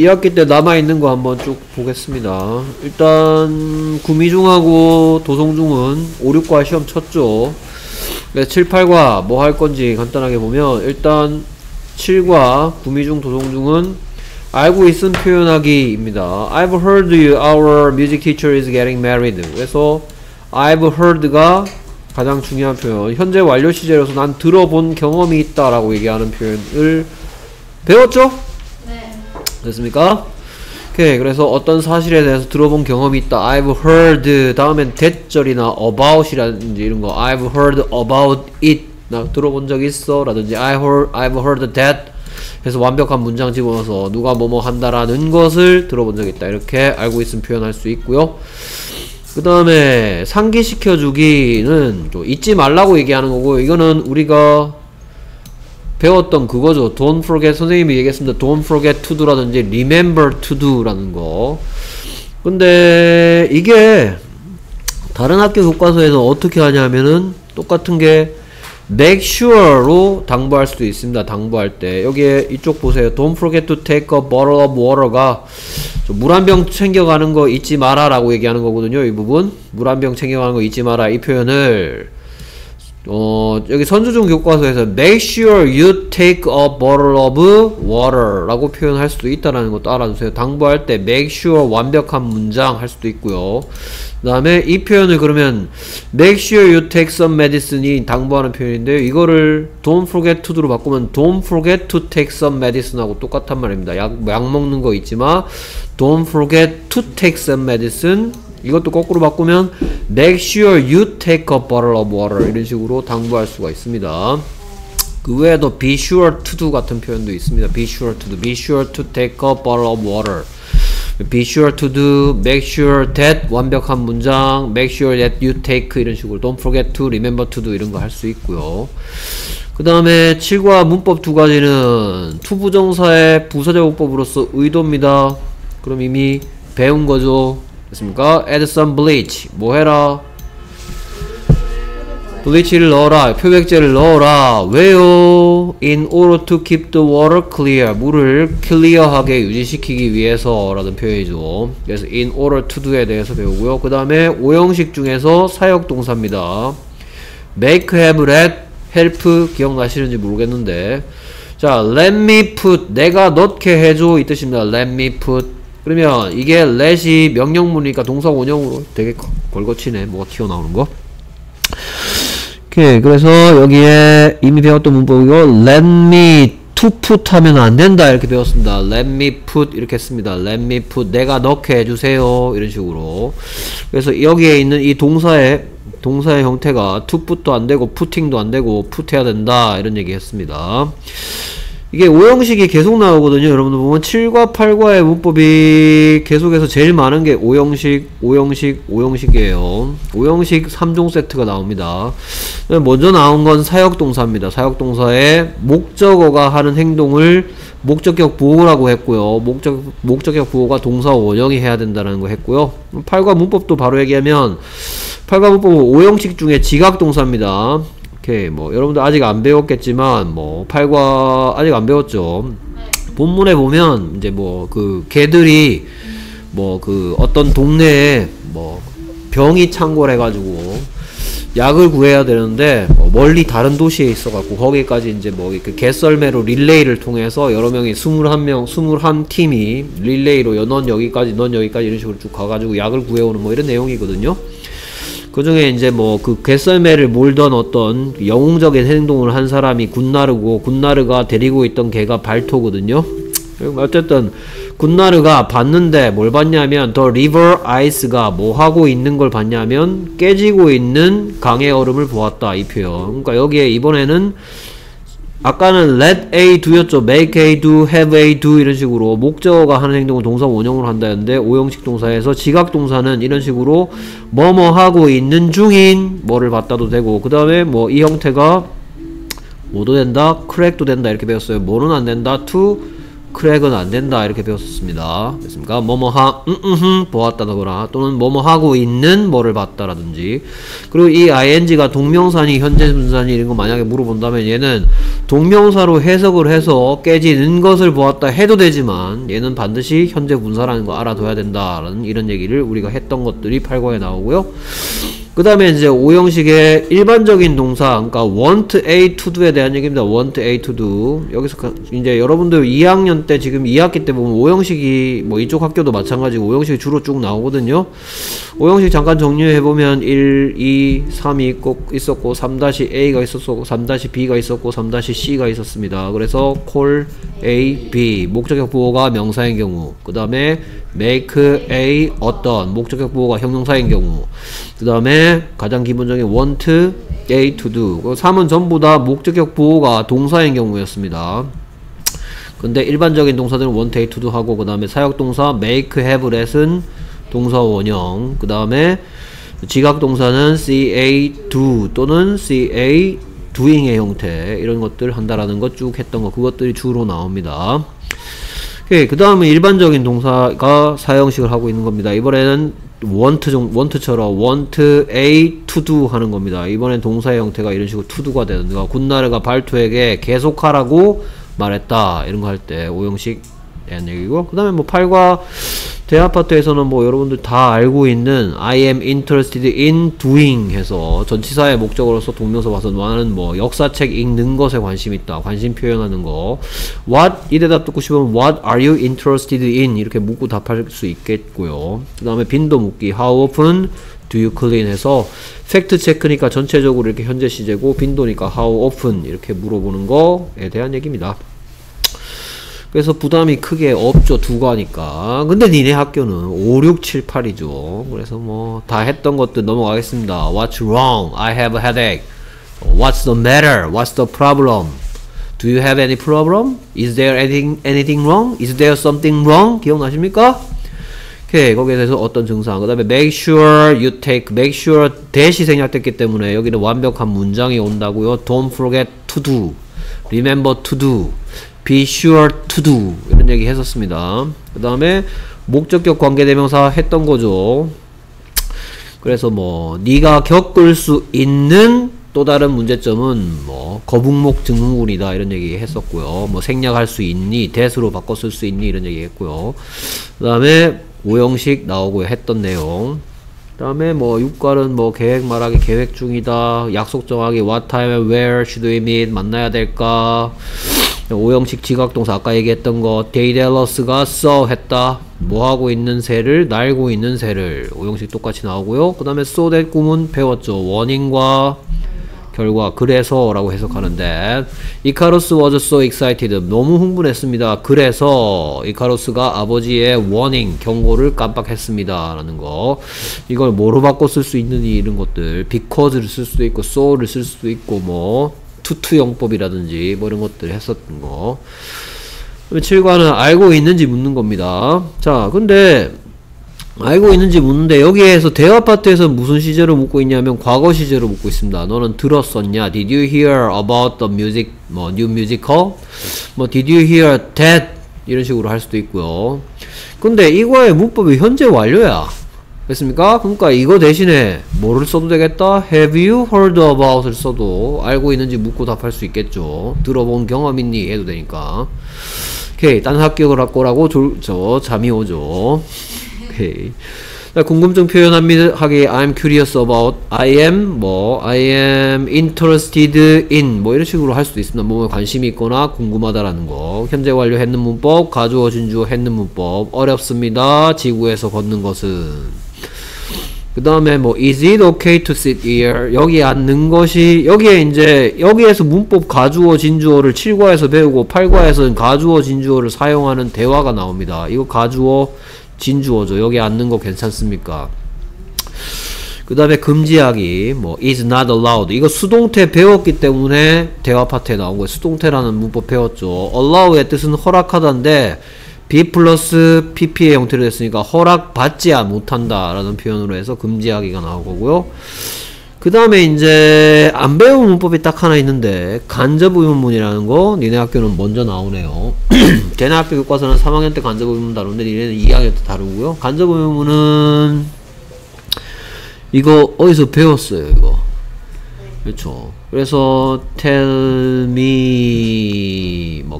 2학기 때 남아있는 거 한번 쭉 보겠습니다. 일단 구미중하고 도성중은 5, 6과 시험 쳤죠. 네, 7, 8과 뭐 할 건지 간단하게 보면 일단 7과 구미중 도성중은 알고 있음 표현하기입니다. I've heard you, our music teacher is getting married. 그래서 I've heard가 가장 중요한 표현. 현재 완료 시제로서 난 들어본 경험이 있다라고 얘기하는 표현을 배웠죠? 됐습니까? 오케이 그래서 어떤 사실에 대해서 들어본 경험이 있다. I've heard 다음엔 that절이나 about이라든지 이런 거. I've heard about it. 나 들어본 적 있어 라든지 I heard, I've heard that. 해서 완벽한 문장 집어넣어서 누가 뭐뭐 한다라는 것을 들어본 적 있다. 이렇게 알고 있으면 표현할 수 있고요. 그 다음에 상기시켜주기는 좀 잊지 말라고 얘기하는 거고 이거는 우리가 배웠던 그거죠. Don't forget 선생님이 얘기했습니다. Don't forget to do라든지 remember to do라는 거. 근데 이게 다른 학교 교과서에서 어떻게 하냐면은 똑같은 게 make sure로 당부할 수도 있습니다. 당부할 때 여기에 이쪽 보세요. Don't forget to take a bottle of water가 물 한 병 챙겨가는 거 잊지 마라 라고 얘기하는 거거든요. 이 부분 물 한 병 챙겨가는 거 잊지 마라 이 표현을 어, 여기 선주중 교과서에서 make sure you take a bottle of water 라고 표현할 수도 있다라는 것도 알아두세요. 당부할 때 make sure 완벽한 문장 할 수도 있고요. 그 다음에 이 표현을 그러면 make sure you take some medicine이 당부하는 표현인데요. 이거를 don't forget to로 바꾸면 don't forget to take some medicine 하고 똑같단 말입니다. 약, 약 먹는 거 있지만 don't forget to take some medicine 이것도 거꾸로 바꾸면 make sure you take a bottle of water 이런 식으로 당부할 수가 있습니다. 그 외에도 be sure to do 같은 표현도 있습니다. be sure to do, be sure to take a bottle of water. be sure to do, make sure that 완벽한 문장, make sure that you take 이런 식으로 don't forget to, remember to do 이런 거 할 수 있고요. 그 다음에 7과 문법 두 가지는 투부정사의 부사제공법으로서 의도입니다. 그럼 이미 배운 거죠. 됐습니까? add some bleach 뭐 해라? 블리치를 넣어라 표백제를 넣어라. 왜요? in order to keep the water clear 물을 클리어하게 유지시키기 위해서 라는 표현이죠. 그래서 in order to do에 대해서 배우고요. 그 다음에 오형식 중에서 사역동사입니다. Make, have, let, help 기억나시는지 모르겠는데. 자 let me put 내가 넣게 해줘 이 뜻입니다. Let me put 그러면 이게 let이 명령문이니까 동사 원형으로 되게 걸거치네. 뭐가 튀어나오는 거? 오케이. 그래서 여기에 이미 배웠던 문법이고 let me to put 하면 안 된다. 이렇게 배웠습니다. let me put 이렇게 했습니다. let me put 내가 넣게 해주세요. 이런 식으로. 그래서 여기에 있는 이 동사의 동사의 형태가 to put도 안 되고 putting도 안 되고 put 해야 된다. 이런 얘기 했습니다 이게 오형식이 계속 나오거든요. 여러분들 보면 7과 8과의 문법이 계속해서 제일 많은 게 오형식, 오형식, 오형식이에요. 오형식 3종 세트가 나옵니다. 먼저 나온 건 사역동사입니다. 사역동사의 목적어가 하는 행동을 목적격 부호라고 했고요. 목적, 목적격 부호가 동사 원형이 해야 된다는 거 했고요. 8과 문법도 바로 얘기하면 8과 문법은 오형식 중에 지각동사입니다. 오케이 뭐 여러분들 아직 안 배웠겠지만 뭐 8과 아직 안 배웠죠. 본문에 보면 이제 뭐 그 개들이 뭐 그 어떤 동네에 뭐 병이 창궐해 가지고 약을 구해야 되는데 뭐 멀리 다른 도시에 있어 갖고 거기까지 이제 뭐그 개썰매로 릴레이를 통해서 여러 명이 21명 21팀이 릴레이로 넌 여기까지 넌 여기까지 이런 식으로 쭉 가 가지고 약을 구해 오는 뭐 이런 내용이거든요 그 중에 이제 뭐 그 개썰매를 몰던 어떤 영웅적인 행동을 한 사람이 군나르고 군나르가 데리고 있던 개가 발토거든요. 어쨌든 군나르가 봤는데 뭘 봤냐면 더 리버 아이스가 뭐 하고 있는 걸 봤냐면 깨지고 있는 강의 얼음을 보았다 이 표현. 그러니까 여기에 이번에는 아까는 let A do였죠. make A do, have A do 이런 식으로 목적어가 하는 행동을 동사 원형으로 한다는데 오형식 동사에서 지각 동사는 이런 식으로 뭐뭐 하고 있는 중인 뭐를 봤다도 되고 그 다음에 뭐 이 형태가 뭐도 된다, correct도 된다 이렇게 배웠어요. 뭐는 안 된다, to 크랙은 안 된다 이렇게 배웠었습니다. 됐습니까? 뭐뭐 하, 음, 음, 음, 보았다거나 또는 뭐뭐 하고 있는 뭐를 봤다라든지 그리고 이 ing가 동명사니 현재 분사니 이런 거 만약에 물어본다면 얘는 동명사로 해석을 해서 깨지는 것을 보았다 해도 되지만 얘는 반드시 현재 분사라는 거 알아둬야 된다라는 이런 얘기를 우리가 했던 것들이 8과에 나오고요. 그 다음에 이제 오형식의 일반적인 동사, 그러니까 want A to do에 대한 얘기입니다. want A to do. 여기서 이제 여러분들 2학년 때 지금 2학기 때 보면 오형식이 뭐 이쪽 학교도 마찬가지고 오형식이 주로 쭉 나오거든요. 오형식 잠깐 정리해보면 1, 2, 3이 있고, 있었고 3-A가 있었고 3-B가 있었고 3-C가 있었습니다. 그래서 call A, B 목적격 보호가 명사인 경우 그 다음에 make A 어떤 목적격 보호가 형용사인 경우 그 다음에 가장 기본적인 want A to do. 3은 전부 다 목적격 보호가 동사인 경우였습니다. 근데 일반적인 동사들은 want A to do 하고 그 다음에 사역동사 make, have, let은 동사 원형. 그 다음에 지각동사는 ca do 또는 ca doing의 형태. 이런 것들 한다라는 것 쭉 했던 거. 그것들이 주로 나옵니다 그 다음에 일반적인 동사가 사형식을 하고 있는 겁니다. 이번에는 want 종, want처럼 want a to do 하는 겁니다. 이번엔 동사의 형태가 이런 식으로 to do가 되는 거 굿나르가 발투에게 계속하라고 말했다. 이런 거 할 때 오형식 대한 얘기고 그 다음에 뭐 8과 대아파트에서는 뭐 여러분들 다 알고 있는 I am interested in doing 해서 전치사의 목적으로서 동명사 와서 나는 뭐 역사책 읽는 것에 관심 있다 관심 표현하는 거. What 이 대답 듣고 싶으면 what are you interested in? 이렇게 묻고 답할 수 있겠고요. 그 다음에 빈도 묻기 how often do you clean? 해서 팩트 체크니까 전체적으로 이렇게 현재 시제고 빈도니까 how often 이렇게 물어보는 거에 대한 얘기입니다 그래서 부담이 크게 없죠 두 과니까 근데 니네 학교는 5, 6, 7, 8이죠 그래서 뭐 다 했던 것들 넘어가겠습니다 What's wrong? I have a headache What's the matter? What's the problem? Do you have any problem? Is there anything, anything wrong? Is there something wrong? 기억나십니까? 오케이 거기에 대해서 어떤 증상 그 다음에 make sure you take make sure 대시 생략됐기 때문에 여기는 완벽한 문장이 온다고요 don't forget to do remember to do be sure to do 이런 얘기 했었습니다. 그 다음에 목적격 관계대명사 했던 거죠. 그래서 뭐 네가 겪을 수 있는 또 다른 문제점은 뭐 거북목 증후군이다 이런 얘기 했었고요. 뭐 생략할 수 있니 대수로 바꿔 쓸 수 있니 이런 얘기 했고요. 그 다음에 오형식 나오고 했던 내용. 그 다음에 뭐 육괄은 뭐 계획 말하기 계획 중이다 약속 정하기 what time and where should we meet 만나야 될까 오형식 지각동사 아까 얘기했던 거 데이델러스가 so 했다. 뭐 하고 있는 새를 날고 있는 새를. 오형식 똑같이 나오고요. 그 다음에 so 꿈은 배웠죠. 원인과 결과 그래서 라고 해석하는데 이카로스 was so excited. 너무 흥분했습니다. 그래서 이카로스가 아버지의 warning 경고를 깜빡했습니다. 라는 거. 이걸 뭐로 바꿔 쓸 수 있느니 이런 것들. because를 쓸 수도 있고 so를 쓸 수도 있고 뭐 투투영법이라든지 뭐 이런 것들 했었던 거. 7과는 알고 있는지 묻는 겁니다. 자 근데 알고 있는지 묻는데 여기에서 대화 파트에서 무슨 시제로 묻고 있냐면 과거 시제로 묻고 있습니다. 너는 들었었냐? Did you hear about the music 뭐 new musical? 뭐 Did you hear that? 이런 식으로 할 수도 있고요. 근데 이거의 문법이 현재 완료야 됐습니까? 그러니까 이거 대신에 뭐를 써도 되겠다? Have you heard about을 써도 알고 있는지 묻고 답할 수 있겠죠. 들어본 경험 있니? 해도 되니까. 오케이. 딴 합격을 할 거라고 졸, 저, 잠이 오죠. 오케이. 궁금증 표현하기 I'm curious about I am 뭐 I am interested in 뭐 이런 식으로 할 수도 있습니다. 뭐 관심이 있거나 궁금하다라는 거. 현재 완료 했는 문법, 가주어 진주어 했는 문법 어렵습니다. 지구에서 걷는 것은 그 다음에 뭐 is it okay to sit here? 여기 앉는 것이 여기에 이제 여기에서 문법 가주어 진주어를 7과에서 배우고 8과에서는 가주어 진주어를 사용하는 대화가 나옵니다. 이거 가주어 진주어죠. 여기 앉는 거 괜찮습니까? 그 다음에 금지하기 뭐 is not allowed. 이거 수동태 배웠기 때문에 대화 파트에 나온 거예요. 수동태라는 문법 배웠죠. allow의 뜻은 허락하다인데 B 플러스 PP의 형태로 됐으니까 허락받지 못한다 라는 표현으로 해서 금지하기가 나오고요 그 다음에 이제 안 배운 문법이 딱 하나 있는데 간접 의문문이라는 거 니네 학교는 먼저 나오네요. 쟤네 학교 교과서는 3학년 때 간접 의문문 다루는데 니네는 2학년 때 다루고요. 간접 의문문은 이거 어디서 배웠어요 이거 그렇죠 그래서 tell me 뭐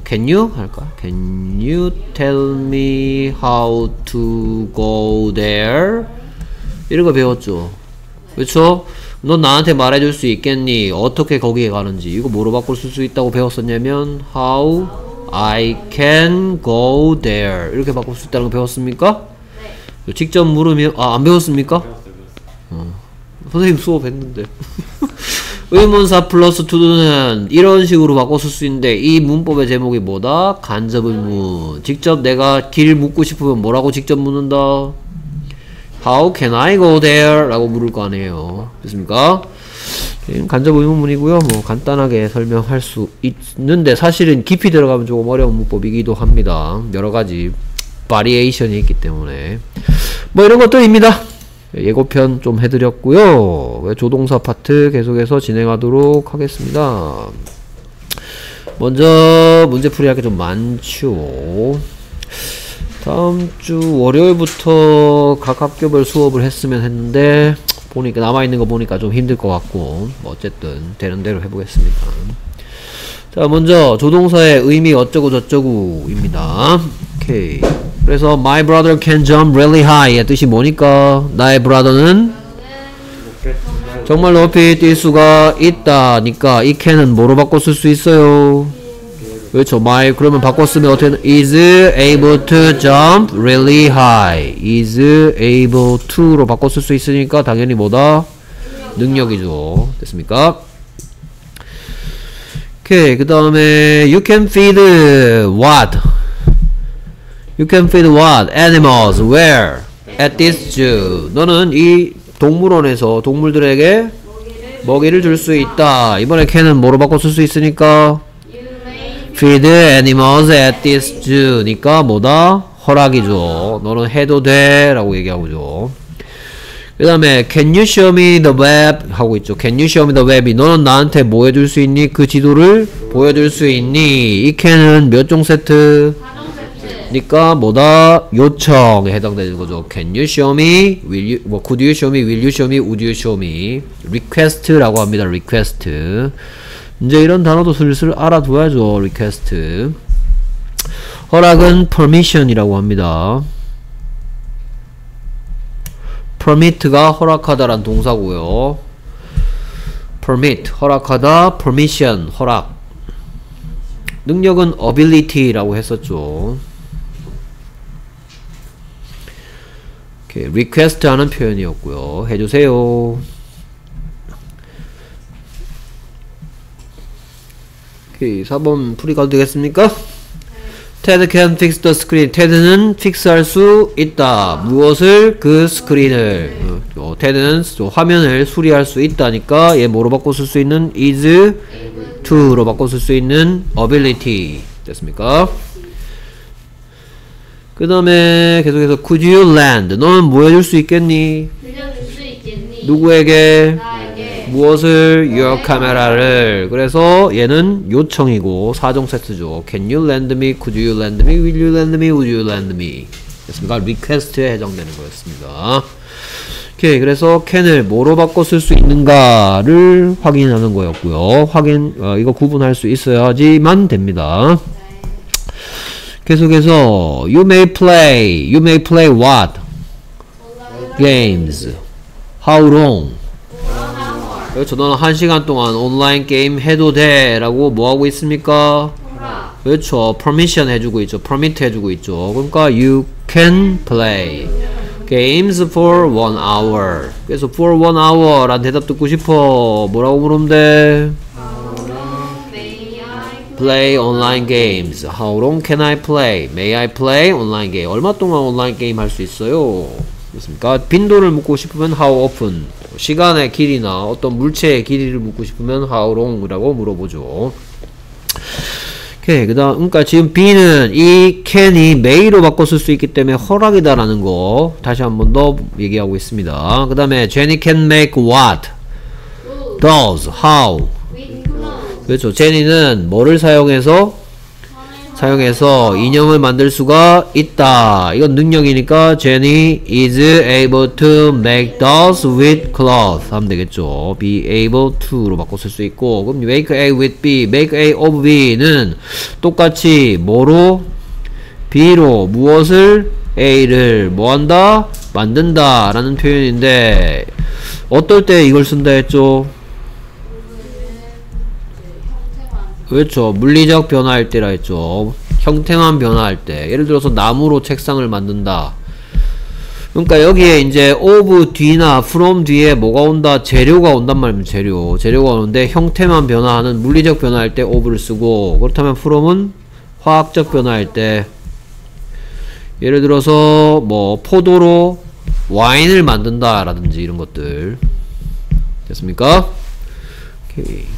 can you? 할까 can you tell me how to go there? 이런 거 배웠죠. 그렇죠? 넌 나한테 말해줄 수 있겠니? 어떻게 거기에 가는지. 이거 뭐로 바꿀 수 있다고 배웠었냐면 how I can go there. 이렇게 바꿀 수 있다는 거 배웠습니까? 네. 직접 물으면 아 안 배웠습니까? 어. 선생님 수업 했는데 의문사 플러스 투는 이런 식으로 바꿔 쓸 수 있는데 이 문법의 제목이 뭐다? 간접의문 직접 내가 길 묻고 싶으면 뭐라고 직접 묻는다? How can I go there? 라고 물을 거 아니에요 됐습니까? 간접 의문문이고요 뭐 간단하게 설명할 수 있는데 사실은 깊이 들어가면 조금 어려운 문법이기도 합니다 여러 가지 바리에이션이 있기 때문에 뭐 이런 것들입니다 예고편 좀 해드렸고요. 조동사 파트 계속해서 진행하도록 하겠습니다. 먼저 문제풀이 할 게 좀 많죠. 다음 주 월요일부터 각 학교별 수업을 했으면 했는데 보니까 남아있는 거 보니까 좀 힘들 것 같고 뭐 어쨌든 되는 대로 해보겠습니다. 자 먼저 조동사의 의미 어쩌고 저쩌고 입니다. 오케이. 그래서 my brother can jump really high의 뜻이 뭐니까 나의 브라더는 정말 높이 뛸 수가 있다니까 이 can은 뭐로 바꿔 쓸 수 있어요? 그렇죠. my 그러면 바꿔 쓰면 어떻게 is able to jump really high is able to로 바꿔 쓸 수 있으니까 당연히 뭐다? 능력이죠. 됐습니까? 오케이 그 다음에 you can feed what? You can feed what? Animals. Where? At this zoo. 너는 이 동물원에서 동물들에게 먹이를 줄 수 있다. 이번에 can은 뭐로 바꿔 쓸 수 있으니까 feed animals at this zoo니까 뭐다? 허락이죠. 너는 해도 돼 라고 얘기하고죠. 그 다음에 can you show me the web 하고 있죠. can you show me the web이 너는 나한테 뭐 해줄 수 있니? 그 지도를 보여줄 수 있니? 이 can은 몇 종 세트? 니까 뭐다 요청에 해당되는 거죠. Can you show me? Will you? 뭐 could you show me? Will you show me? Would you show me? Request라고 합니다. Request. 이제 이런 단어도 슬슬 알아둬야죠. Request. 허락은 permission이라고 합니다. permit가 허락하다란 동사고요. permit 허락하다, permission 허락. 능력은 ability라고 했었죠. 이렇게 request 하는 표현이었고요. 해주세요. 오케이, 4번 풀이 가도 되겠습니까? Ted can fix the screen. 테드는 픽스할 수 있다. 무엇을? 그 스크린을. 어, 테드는 화면을 수리할 수 있다니까 얘 뭐로 바꿔 쓸 수 있는 is to로 바꿔 쓸 수 있는 ability. 됐습니까? 그 다음에 계속해서 could you lend 너는 뭐 해줄 수 있겠니? 빌려줄 수 있겠니? 누구에게? 나에게 무엇을? your 카메라를 그래서 얘는 요청이고 4종 세트죠 can you lend me? could you lend me? will you lend me? would you lend me? 됐습니까? request에 해당되는 거였습니다 오케이 그래서 can을 뭐로 바꿔 쓸 수 있는가를 확인하는 거였고요 확인 어, 이거 구분할 수 있어야지만 됩니다 계속해서 you may play you may play what games how long 그렇죠 너는 한 시간 동안 온라인 게임 해도 돼 라고 뭐 하고 있습니까 그렇죠 permission 해주고 있죠 permit 해주고 있죠 그러니까 you can play games for one hour 그래서 for one hour 란 대답 듣고 싶어 뭐라고 물으면 돼 play online games. How long can I play? May I play online game? 얼마 동안 온라인 게임 할 수 있어요? 그렇습니까? 빈도를 묻고 싶으면 how often? 시간의 길이나 어떤 물체의 길이를 묻고 싶으면 how long이라고 물어보죠. 오케이. 그 다음, 그러니까 지금 B는 이 can이 may로 바꿔 쓸 수 있기 때문에 허락이다 라는 거 다시 한 번 더 얘기하고 있습니다. 그 다음에 Jenny can make what? does, how. 그렇죠. 제니는 뭐를 사용해서 사용해서 인형을 만들 수가 있다. 이건 능력이니까 Jenny is able to make dolls with cloth 하면 되겠죠. be able to로 바꿔 쓸 수 있고 그럼 make A with B, make A of B는 똑같이 뭐로 B로 무엇을 A를 뭐한다? 만든다 라는 표현인데 어떨 때 이걸 쓴다 했죠? 그렇죠. 물리적 변화할 때라 했죠. 형태만 변화할 때. 예를 들어서 나무로 책상을 만든다. 그러니까 여기에 이제 of 뒤나 from 뒤에 뭐가 온다? 재료가 온단 말입니다. 재료. 재료가 오는데 형태만 변화하는 물리적 변화할 때 of를 쓰고 그렇다면 from은 화학적 변화할 때 예를 들어서 뭐 포도로 와인을 만든다 라든지 이런 것들 됐습니까? 오케이.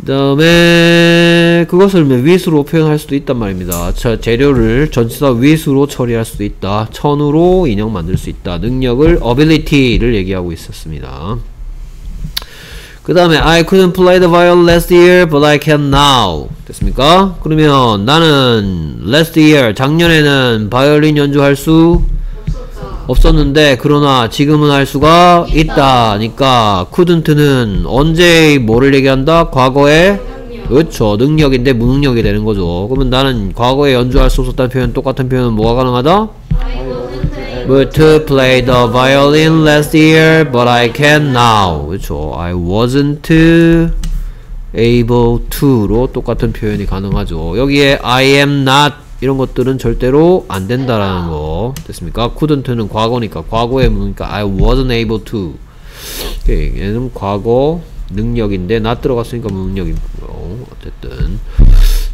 그 다음에 그것을 with로 표현할 수도 있단 말입니다. 자, 재료를 전치사 with로 처리할 수도 있다. 천으로 인형 만들 수 있다. 능력을 ability를 얘기하고 있었습니다. 그 다음에 I couldn't play the violin last year, but I can now. 됐습니까? 그러면 나는 last year 작년에는 바이올린 연주할 수 없었는데 그러나 지금은 할 수가 있다니까 couldn't는 언제 뭐를 얘기한다? 과거에. 그렇죠 능력인데 무능력이 되는 거죠 그러면 나는 과거에 연주할 수 없었다는 표현 똑같은 표현은 뭐가 가능하다? But to play the violin last year but I can now 그렇죠 I wasn't able to로 똑같은 표현이 가능하죠 여기에 I am not 이런 것들은 절대로 안 된다라는 거 됐습니까? couldn't는 과거니까 과거에 묻으니까 I wasn't able to 오케이, 얘는 과거 능력인데 not 들어갔으니까 무능력이고요 어쨌든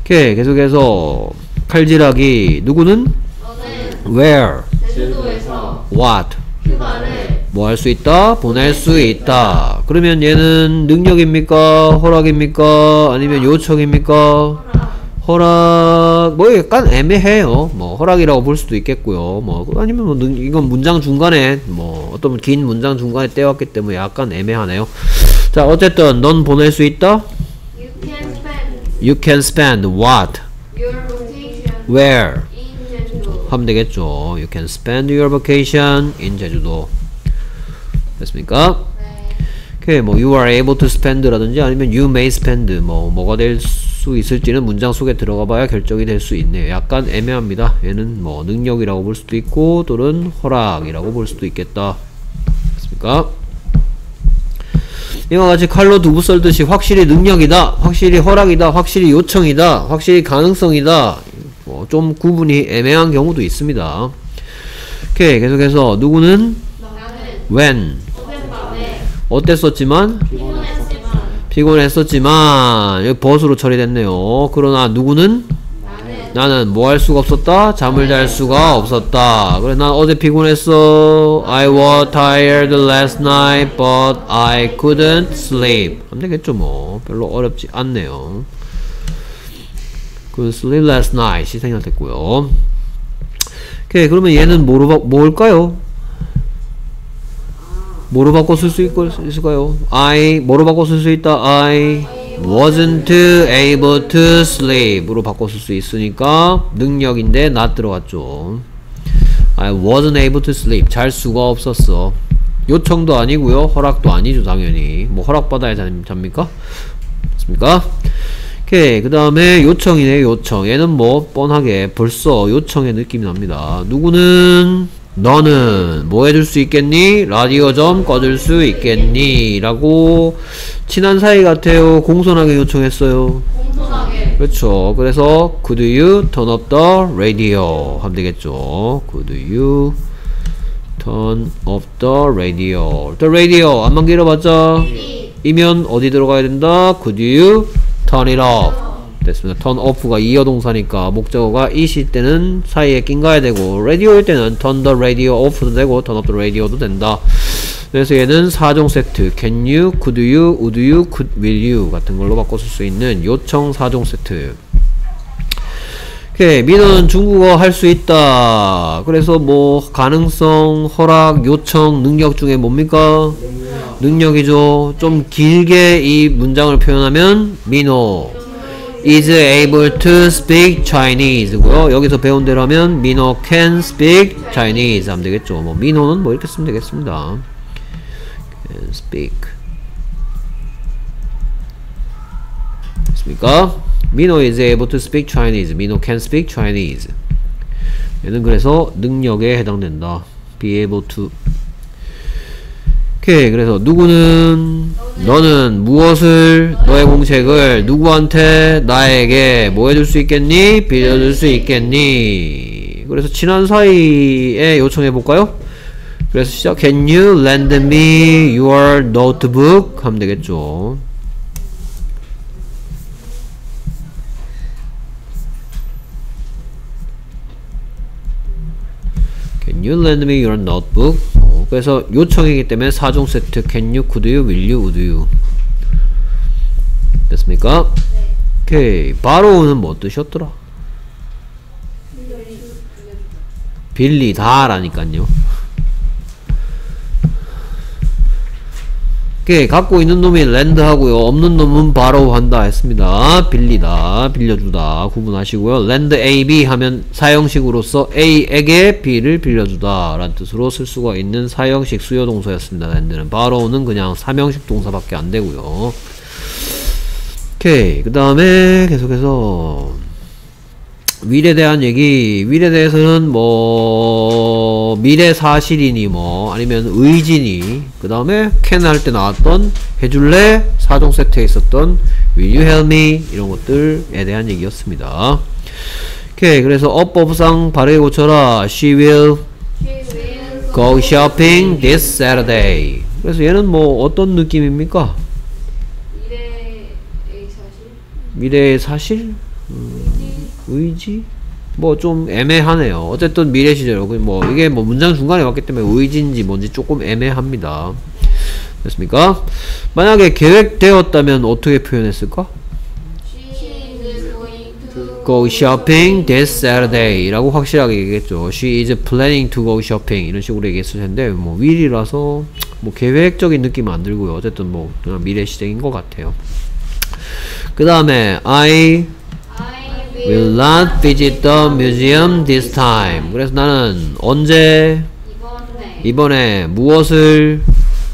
오케이 계속해서 칼질하기 누구는 where 제주도에서 what 뭐 할 수 있다? 보낼 수 있다. 그러면 얘는 능력입니까? 허락입니까? 아니면 요청입니까? 허락, 뭐 약간 애매해요. 뭐 허락이라고 볼 수도 있겠고요. 뭐 아니면 뭐 능- 이건 문장 중간에 뭐 어떤 긴 문장 중간에 떼왔기 때문에 약간 애매하네요. 자, 어쨌든 넌 보낼 수 있다? You can spend You can spend what? your vacation Where? in 제주도. 하면 되겠죠. You can spend your vacation in 제주도. 됐습니까? 네. 오케이 뭐 you are able to spend라든지 아니면 you may spend 뭐 뭐가 될수 있을지는 문장 속에 들어가 봐야 결정이 될 수 있네요. 약간 애매합니다. 얘는 뭐 능력이라고 볼 수도 있고 또는 허락이라고 볼 수도 있겠다. 됐습니까? 이와 같이 칼로 두부 썰듯이 확실히 능력이다, 확실히 허락이다, 확실히 요청이다, 확실히 가능성이다. 뭐 좀 구분이 애매한 경우도 있습니다. 오케이 계속해서 누구는 when 어땠었지만 피곤했었지만 여기 벗으로 처리됐네요. 그러나 누구는 나는 뭐 할 수가 없었다? 잠을 잘 수가 없었다. 그래 난 어제 피곤했어. I was tired last night, but I couldn't sleep. 하면 되겠죠 뭐. 별로 어렵지 않네요. couldn't sleep last night이 생략됐고요. 오케이 그러면 얘는 뭐로 바, 뭘까요? 뭐로 바꿔 쓸 수 있을까요? I 뭐로 바꿔 쓸 수 있다? I wasn't able to sleep으로 바꿔 쓸 수 있으니까 능력인데 not 들어갔죠. I wasn't able to sleep 잘 수가 없었어. 요청도 아니고요, 허락도 아니죠 당연히. 뭐 허락 받아야 잠, 잡니까? 맞습니까? 오케이 그 다음에 요청이네 요청 얘는 뭐 뻔하게 벌써 요청의 느낌이 납니다 누구는 너는 뭐 해줄 수 있겠니? 라디오 좀 꺼줄 수 있겠니? 라고 친한 사이 같아요. 공손하게 요청했어요. 공손하게. 그렇죠. 그래서 could you turn up the radio? 하면 되겠죠. could you turn up the radio? The radio. 안만 길어봤자? 이 이면 어디 들어가야 된다? Could you turn it off? 됐습니다. turn off가 이어 동사니까 목적어가 이 시 때는 사이에 낀 가야 되고 radio일 때는 turn the radio off도 되고 turn off the radio도 된다. 그래서 얘는 4종 세트 can you, could you, would you, could, will you 같은 걸로 바꿔 쓸 수 있는 요청 4종 세트. 오케이 민호는 중국어 할 수 있다. 그래서 뭐 가능성 허락 요청 능력 중에 뭡니까? 능력 이죠. 좀 길게 이 문장을 표현하면 민호 is able to speak Chinese고요 여기서 배운 대로 하면 민호 can speak Chinese 하면 되겠죠 뭐 민호는 뭐 이렇게 쓰면 되겠습니다 can speak 됐습니까? 민호 is able to speak Chinese. 민호 can speak Chinese. 얘는 그래서 능력에 해당된다. be able to. 오케이. 그래서 누구는 너는 무엇을 너의 공책을 누구한테 나에게 뭐 해줄 수 있겠니? 빌려줄 수 있겠니? 그래서 친한 사이에 요청해 볼까요? 그래서 시작. Can you lend me your notebook? 하면 되겠죠. Can you lend me your notebook? 어, 그래서 요청이기 때문에 4종 세트 Can you, could you, will you, would you 됐습니까? 오케이 바로우는 뭐 뜻이었더라? 빌리다 라니까요 오케이 갖고 있는 놈이 랜드하고요. 없는 놈은 바로우 한다 했습니다. 빌리다 빌려주다 구분하시고요. 랜드 A, B 하면 사형식으로서 A에게 B를 빌려주다 라는 뜻으로 쓸 수가 있는 사형식 수요동사였습니다. 랜드는 바로우는 그냥 사명식 동사밖에 안 되고요. 오케이 그 다음에 계속해서 윌에 대한 얘기 윌에 대해서는 뭐 미래 사실이니 뭐 아니면 의지니 그 다음에 캔 할 때 나왔던 해줄래? 4종 세트에 있었던 will you help me? 이런 것들에 대한 얘기였습니다. 오케이 그래서 어법상 바르게 고쳐라. She will She will go shopping this Saturday. 그래서 얘는 뭐 어떤 느낌입니까? 미래의 사실? 미래의 사실? 음, 의지 뭐 좀 애매하네요. 어쨌든 미래 시제로 뭐 이게 뭐 문장 중간에 왔기 때문에 의지인지 뭔지 조금 애매합니다. 됐습니까? 만약에 계획되었다면 어떻게 표현했을까? Go shopping this Saturday 라고 확실하게 얘기했죠. She is planning to go shopping 이런 식으로 얘기했을 텐데 뭐 will이라서 뭐 계획적인 느낌은 안 들고요. 어쨌든 뭐 그냥 미래 시제인 것 같아요. 그 다음에 I will not visit the museum this time. 그래서 나는 언제? 이번에. 이번에. 무엇을?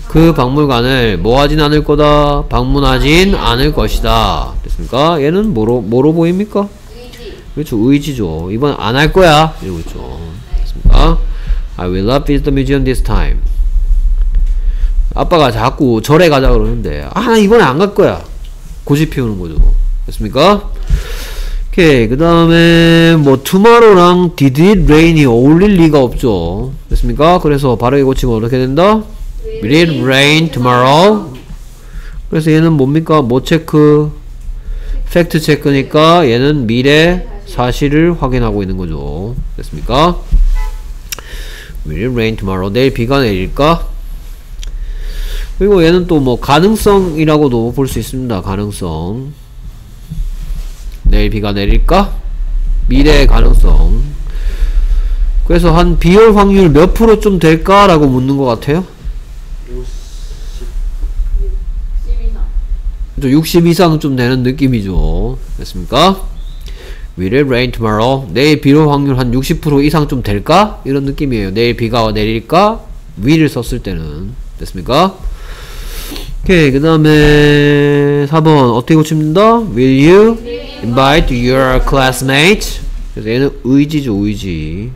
그 박물관을 뭐 하진 않을 거다. 방문하진 않을 것이다. 됐습니까? 얘는 뭐로 뭐로 보입니까? 의지. 그렇죠. 의지죠. 이번 안 할 거야. 이러고 있죠. 됐습니까? I will not visit the museum this time. 아빠가 자꾸 절에 가자 그러는데 아 나 이번에 안 갈 거야. 고집 피우는 거죠. 됐습니까? 오케이 그 다음에 뭐 tomorrow랑 did it rain이 어울릴 리가 없죠 됐습니까? 그래서 바르게 고치면 어떻게 된다? Will it rain tomorrow? 그래서 얘는 뭡니까? 뭐 체크? 팩트 체크니까 얘는 미래 사실을 확인하고 있는 거죠. 됐습니까? Will it rain tomorrow? 내일 비가 내릴까? 그리고 얘는 또 뭐 가능성이라고도 볼 수 있습니다. 가능성. 내일 비가 내릴까? 미래의 가능성. 그래서 한 비올 확률 몇 프로 좀 될까 라고 묻는 것 같아요. 10 이상 60 이상 좀 되는 느낌이죠. 됐습니까? Will it rain tomorrow? 내일 비올 확률 한 60% 이상 좀 될까? 이런 느낌이에요. 내일 비가 내릴까? will을 썼을 때는. 됐습니까? 오케이. 그 다음에 4번 어떻게 고칩니다? Will you invite your classmates? 그래서 얘는 의지죠, 의지.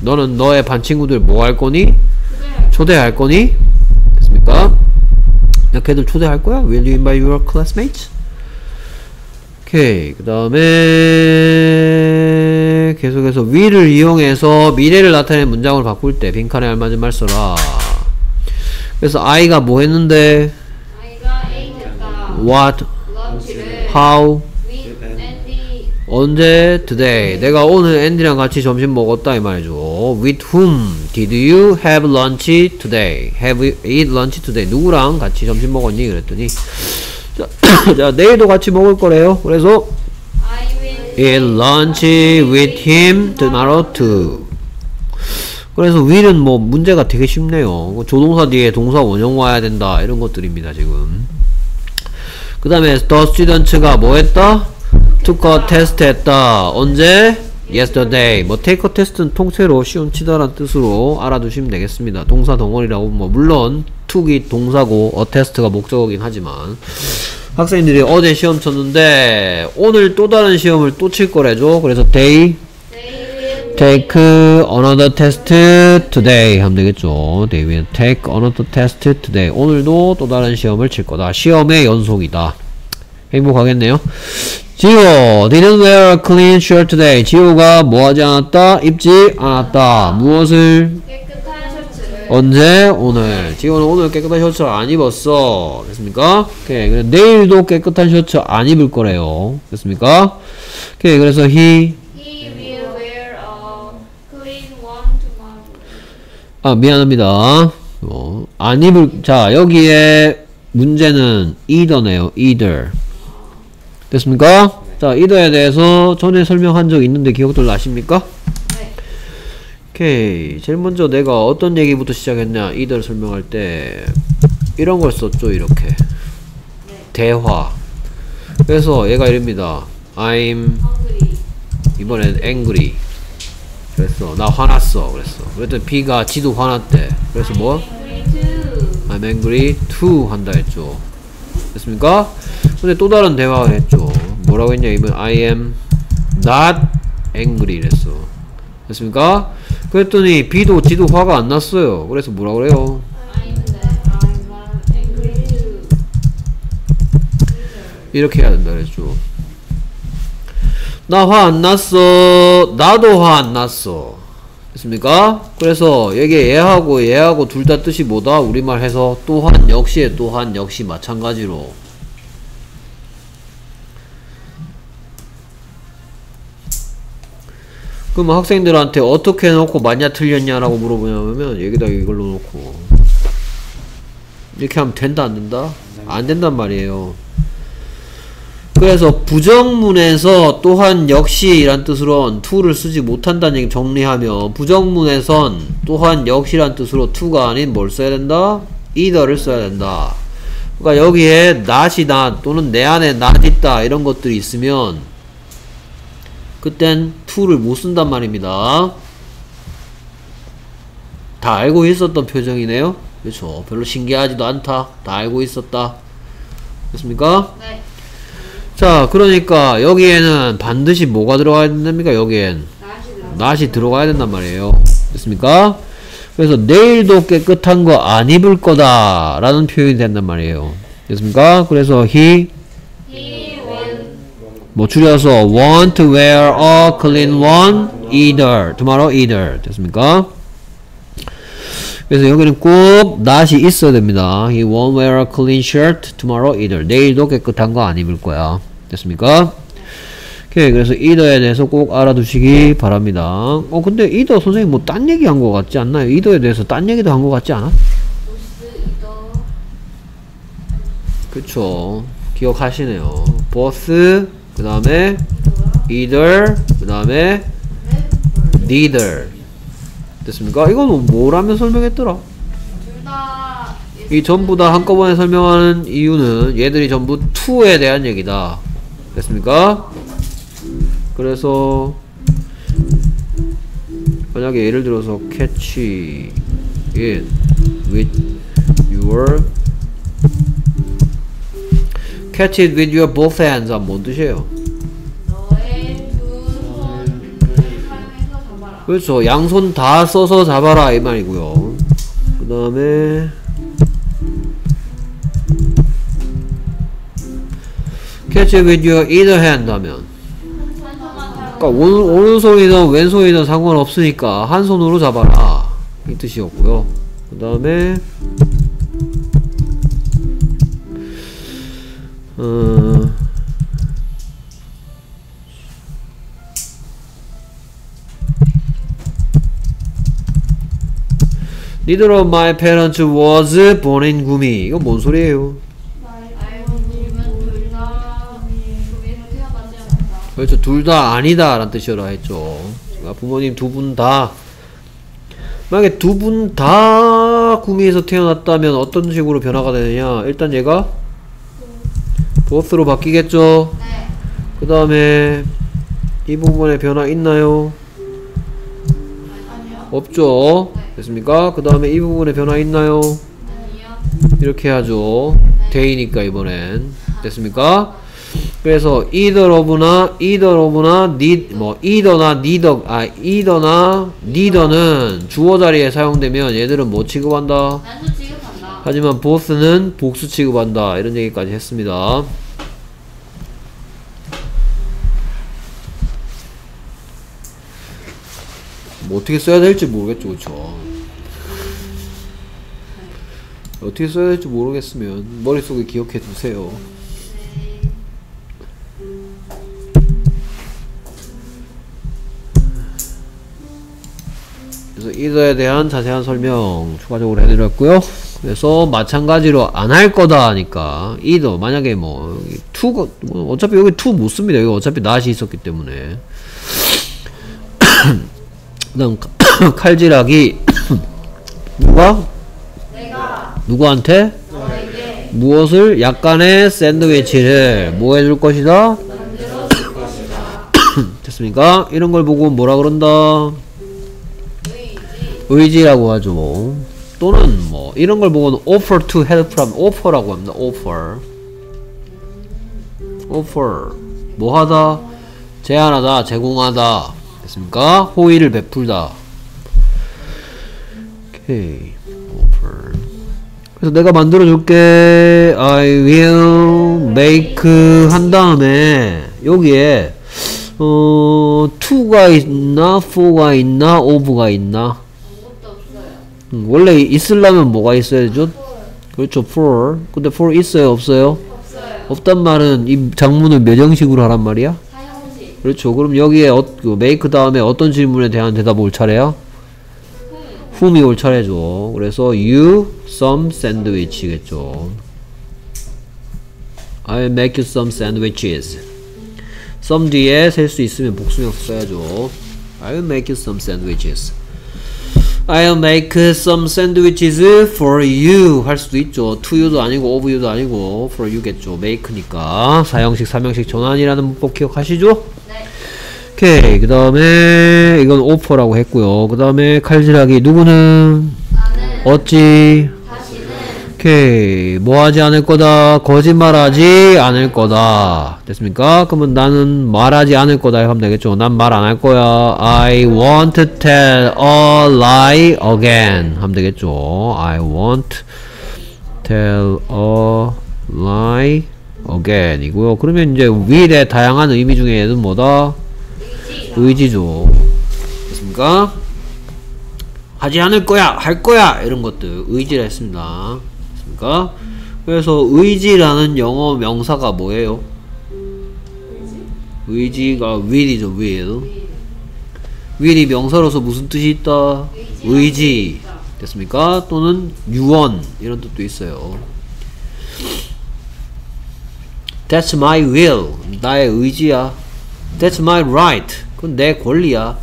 너는 너의 반 친구들 뭐 할 거니? 초대할 거니? 됐습니까? 야, 걔들 초대할 거야? Will you invite your classmates? 오케이. 그 다음에 계속해서 will을 이용해서 미래를 나타내는 문장을 바꿀 때 빈칸에 알맞은 말 써라. 그래서 I가 뭐 했는데 아이가 what, how, 언제, today. 내가 오늘 앤디랑 같이 점심 먹었다 이 말이죠. With whom did you have lunch today? Have you eat lunch today? 누구랑 같이 점심 먹었니? 그랬더니 자, 자 내일도 같이 먹을 거래요. 그래서 eat lunch with him tomorrow too. 그래서 will은 뭐 문제가 되게 쉽네요. 조동사 뒤에 동사 원형 와야 된다 이런 것들입니다 지금. 그 다음에 the students가 뭐 했다? took a test 했다. 언제? yesterday. 뭐 take a test는 통째로 시험 치다란 뜻으로 알아두시면 되겠습니다. 동사 덩어리라고 뭐 물론 took이 동사고 a test가 목적어긴 하지만 학생들이 어제 시험 쳤는데 오늘 또 다른 시험을 또 칠 거래죠. 그래서 they take another test today 하면 되겠죠. They will take another test today. 오늘도 또 다른 시험을 칠 거다. 시험의 연속이다. 행복하겠네요. 지호 didn't wear a clean shirt today. 지호가 뭐 하지 않았다? 입지 않았다. 무엇을? 깨끗한 셔츠를 언제? 오늘. 지호는 오늘 깨끗한 셔츠를 안 입었어. 됐습니까? 오케이. 그래 내일도 깨끗한 셔츠 안 입을 거래요. 됐습니까? 오케이. 그래서 He will wear a clean one tomorrow. 아 미안합니다. 어, 안 입을 자 여기에 문제는 either네요. either 됐습니까? 자 either에 대해서 전에 설명한 적 있는데 기억들 나십니까? 네. 오케이 제일 먼저 내가 어떤 얘기부터 시작했냐 either 설명할 때 이런 걸 썼죠 이렇게 대화 그래서 얘가 이럽니다 I'm Hungry. 이번엔 angry 그랬어. 나 화났어. 그랬어. 그랬더니 B가 지도 화났대. 그래서 뭐? I'm angry too 한다 했죠. 됐습니까? 근데 또 다른 대화를 했죠. 뭐라고 했냐 이번 I am not angry 이랬어. 됐습니까? 그랬더니 B도 지도 화가 안 났어요. 그래서 뭐라 그래요? 이렇게 해야 된다 그랬죠 나 화 안 났어 나도 화 안 났어 됐습니까? 그래서 여기에 얘하고 얘하고 둘 다 뜻이 뭐다? 우리말 해서 또한 역시 또한 역시 마찬가지로 그럼 학생들한테 어떻게 해놓고 맞냐 틀렸냐라고 물어보냐면 여기다 이걸로 놓고 이렇게 하면 된다 안 된다? 안 된단 말이에요 그래서 부정문에서 또한 역시 이란 뜻으로 to를 쓰지 못한다는 얘기 정리하면 부정문에선 또한 역시란 뜻으로 to가 아닌 뭘 써야 된다? either를 써야 된다. 그러니까 여기에 not 또는 내 안에 not 있다 이런 것들이 있으면 그땐 to를 못 쓴단 말입니다. 다 알고 있었던 표정이네요. 그렇죠. 별로 신기하지도 않다. 다 알고 있었다. 됐습니까? 네. 자, 그러니까 여기에는 반드시 뭐가 들어가야 된답니까? 여기엔. 낫이 들어가야 된단 말이에요. 됐습니까? 그래서 내일도 깨끗한 거 안 입을 거다 라는 표현이 된단 말이에요. 됐습니까? 그래서 he He 뭐 줄여서 want to wear a clean one either tomorrow either 됐습니까? 그래서 여기는 꼭 낫이 있어야 됩니다. He won't wear a clean shirt tomorrow either. 내일도 깨끗한 거 안 입을 거야. 됐습니까? 오케이. 그래서 either에 대해서 꼭 알아두시기 바랍니다. 어, 근데 either 선생님 뭐 딴 얘기 한 거 같지 않나요? either에 대해서 딴 얘기도 한 거 같지 않아? 보스 이더 그쵸. 기억하시네요. both, 그 다음에 either, 그 다음에 neither. 됐습니까? 이거는 뭐라며 설명했더라? 둘다 이 전부 다 한꺼번에 설명하는 이유는 얘들이 전부 to에 대한 얘기다. 됐습니까? 그래서 만약에 예를 들어서 catch it with your catch it with your both hands 뭔 뜻이에요? 그렇죠. 양손 다 써서 잡아라 이 말이고요. 그 다음에 catch it with your either hand 하면. 그러니까 오른, 오른손이든 왼손이든 상관없으니까 한 손으로 잡아라 이 뜻이었고요. 그 다음에 어, Neither of my parents was born in 구미. 이거 뭔 소리예요? 그렇죠. 둘 다 아니다 라는 뜻이라 했죠. 그러니까 부모님 두 분 다. 만약에 두 분 다 구미에서 태어났다면 어떤 식으로 변화가 되느냐. 일단 얘가 both로 바뀌겠죠. 네. 그 다음에 이 부분에 변화 있나요? 아니요. 없죠. 네. 됐습니까? 그 다음에 이 부분에 변화 있나요? 아니요. 이렇게 하죠. 데이니까 이번엔 됐습니까? 그래서 either of나 either of나 need 뭐 either나 neither 아 either나 neither는 주어 자리에 사용되면 얘들은 뭐 취급한다? 하지만 both는 복수 취급한다 이런 얘기까지 했습니다. 뭐 어떻게 써야 될지 모르겠죠, 그쵸? 어떻게 써야 될지 모르겠으면 머릿속에 기억해 두세요. 그래서 이더에 대한 자세한 설명 추가적으로 해드렸고요. 그래서 마찬가지로 안 할 거다 하니까 either 만약에 뭐 too가 뭐 어차피 여기 too 못 씁니다. 여기 어차피 낫이 있었기 때문에 그다음 칼질하기 누가 내가 누구한테 무엇을 약간의 샌드위치를 뭐 해줄 것이다? 것이다. 됐습니까? 이런 걸 보고 뭐라 그런다? 의지. 의지라고 하죠. 또는 뭐 이런 걸 보고는 offer to help from offer라고 합니다. offer. offer. 뭐 하다? 제안하다, 제공하다. 됐습니까? 호의를 베풀다. 오케이. offer. 그래서 내가 만들어 줄게. I will make 한 다음에 여기에 어, to가 있나, for가 있나, of가 있나? 음, 원래 있으려면 뭐가 있어야죠? 그렇죠, for. 근데 for 있어요, 없어요? 없어요. 없단 말은 이 장문을 몇 형식으로 하란 말이야? 사형식. 그렇죠. 그럼 여기에 어, 그 make 다음에 어떤 질문에 대한 대답 올 차례야? whom이 올 차례죠. 그래서 you some sandwich겠죠. I'll make you some sandwiches. some 뒤에 셀 수 있으면 복수명사 써야죠. I'll make you some sandwiches. I'll make some sandwiches for you 할 수도 있죠. to you도 아니고 of you도 아니고 for you겠죠. make니까 사형식, 삼형식 전환이라는 문법 기억하시죠? 네. 오케이 그 다음에 이건 offer라고 했고요. 그 다음에 칼질하기 누구는 나는 어찌 오케이 뭐 하지 않을 거다 거짓말하지 않을 거다 됐습니까? 그러면 나는 말하지 않을 거다 하면 되겠죠 난 말 안 할 거야 I won't tell a lie again 하면 되겠죠 I won't tell a lie again 이고요 그러면 이제 will의 다양한 의미 중에 얘는 뭐다? 의지. 의지죠 됐습니까? 하지 않을 거야 할 거야 이런 것들 의지를 했습니다 됐습니까? 그래서 의지라는 영어 명사가 뭐예요? 의지가 will이죠 will will이 명사로서 무슨 뜻이 있다? 의지 됐습니까? 또는 유언 이런 뜻도 있어요 That's my will 나의 의지야 That's my right 그건 내 권리야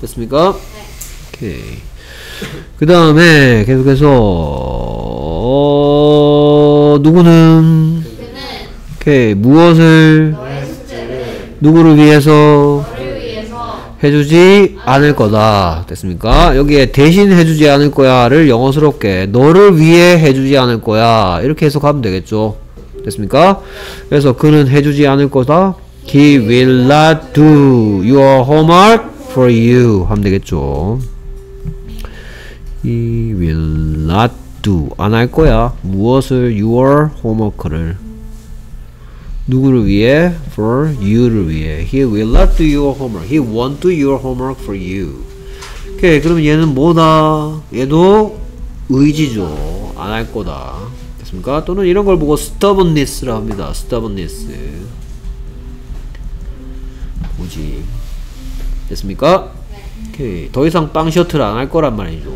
됐습니까? 오케이 그 다음에 계속해서 어, 누구는? 오케이 무엇을 누구를 위해서 해주지 않을 거다. 됐습니까? 여기에 대신 해주지 않을 거야를 영어스럽게 너를 위해 해주지 않을 거야. 이렇게 해석하면 되겠죠. 됐습니까? 그래서 그는 해주지 않을 거다. He will not do your homework for you 하면 되겠죠. He will not do 안 할 거야 무엇을 your homework를 누구를 위해? For you를 위해. He will not do your homework. He won't do your homework for you. 오케이, 그러면 얘는 뭐다? 얘도 의지죠. 안 할 거다. 됐습니까? 또는 이런 걸 보고 stubbornness라 합니다. stubbornness. 뭐지? 됐습니까? 오케이. 더 이상 빵 셔틀 안 할 거란 말이죠.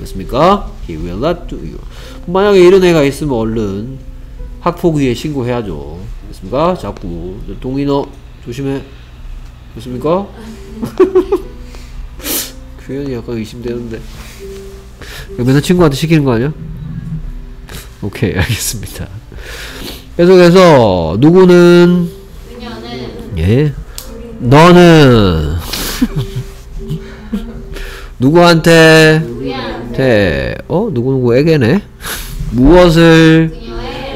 됐습니까? He will not do you. 만약에 이런 애가 있으면 얼른 학폭위에 신고해야죠. 됐습니까? 자꾸 동인어 조심해. 됐습니까? 규현이 약간 의심되는데. 맨날 친구한테 시키는 거 아니야? 오케이, 알겠습니다. 계속해서, 누구는, 그녀는 예? 너는, 누구한테, 우리한 테 테, 어? 누구누구에게네? 무엇을,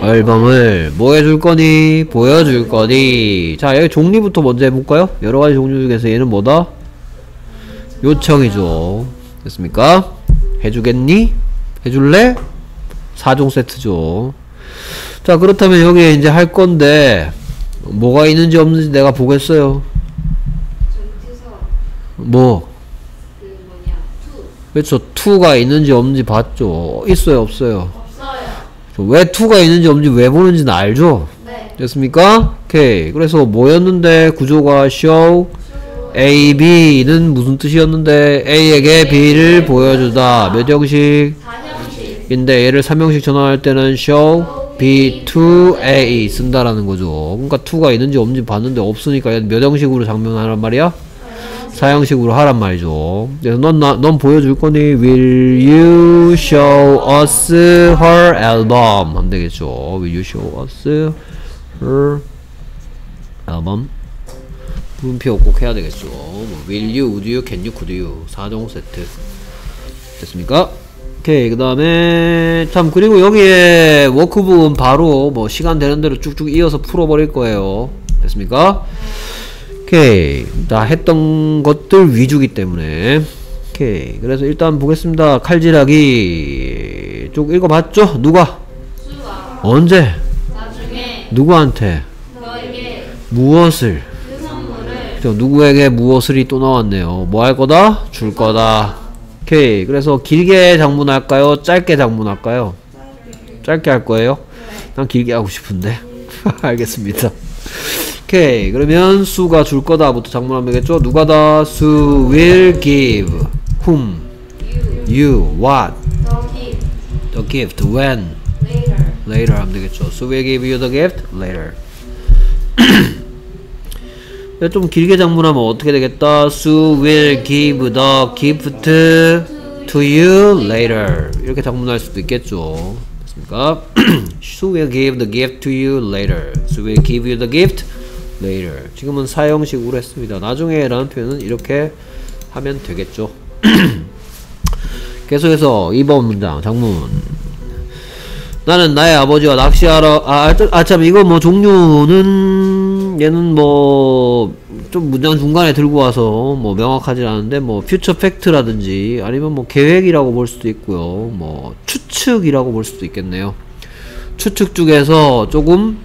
앨범을 뭐 해줄 거니? 보여줄 거니? 자, 여기 종류부터 먼저 해볼까요? 여러 가지 종류 중에서 얘는 뭐다? 요청이죠. 됐습니까? 해주겠니? 해줄래? 4종 세트죠. 자, 그렇다면 여기에 이제 할 건데, 뭐가 있는지 없는지 내가 보겠어요. 뭐? 그 그렇죠. 2가 있는지 없는지 봤죠. 있어요, 없어요? 없어요. 왜 2가 있는지 없는지 왜 보는지는 알죠? 네. 됐습니까? 오케이. 그래서 뭐였는데 구조가 show A, B는 무슨 뜻이었는데 A에게 B를 보여주다. 몇 형식인데 사형식 얘를 3형식 전환할 때는 show B to A 쓴다라는 거죠. 그러니까 2가 있는지 없는지 봤는데 없으니까 몇 형식으로 장면하란 말이야? 4형식으로 하란 말이죠. 그래서 넌, 나, 넌 보여줄 거니? Will you show us her album? 하면 되겠죠. Will you show us her album? 물음표 꼭 해야 되겠죠. 뭐, will you, would you, can you, could you. 4종 세트. 됐습니까? 오케이. 그 다음에, 참, 그리고 여기에 워크북은 바로 뭐 시간 되는 대로 쭉쭉 이어서 풀어버릴 거예요. 됐습니까? 오케이. 다 했던 것들 위주기 때문에. 오케이. 그래서 일단 보겠습니다. 칼질하기. 쭉 읽어봤죠? 누가? 수가 언제? 나중에 누구한테? 너에게 무엇을? 그 선물을? 누구에게 무엇을이 또 나왔네요. 뭐 할 거다? 줄 거다. 오케이. 그래서 길게 장문할까요? 짧게 장문할까요? 짧게 할 거예요? 난 길게 하고 싶은데. 알겠습니다. 오케이. 그러면 수가 줄 거다부터 장문하면 되겠죠? 누가 다? 수 will give. whom? you you. what? the gift the gift. when? later later 하면 되겠죠. So will give you the gift later. 좀 길게 장문하면 어떻게 되겠다? Sue will give the gift to you later. 이렇게 장문할 수도 있겠죠. 됐습니까? Sue will give the gift to you later. Sue will give you the gift later. 지금은 사형식으로 했습니다. 나중에 라는 표현은 이렇게 하면 되겠죠. 계속해서 2번 문장 장문 나는 나의 아버지와 낚시하러 아참 이거 뭐 종류는 얘는 뭐 좀 문장 중간에 들고 와서 뭐 명확하지 않은데 뭐 future fact라든지 아니면 뭐 계획이라고 볼 수도 있고요 뭐 추측이라고 볼 수도 있겠네요 추측 중에서 조금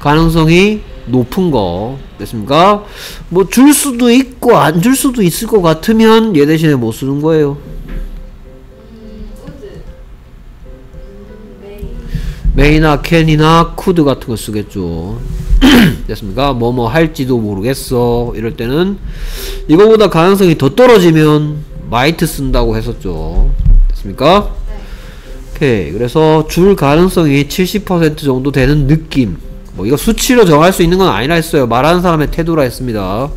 가능성이 높은 거 됐습니까? 뭐 줄 수도 있고 안 줄 수도 있을 것 같으면 얘 대신에 못 쓰는 거예요 may나 can이나 could 같은 거 쓰겠죠. 됐습니까? 뭐뭐 할지도 모르겠어. 이럴 때는 이거보다 가능성이 더 떨어지면 might 쓴다고 했었죠. 됐습니까? 오케이. 그래서 줄 가능성이 70% 정도 되는 느낌. 뭐 이거 수치로 정할 수 있는 건 아니라 했어요. 말하는 사람의 태도라 했습니다.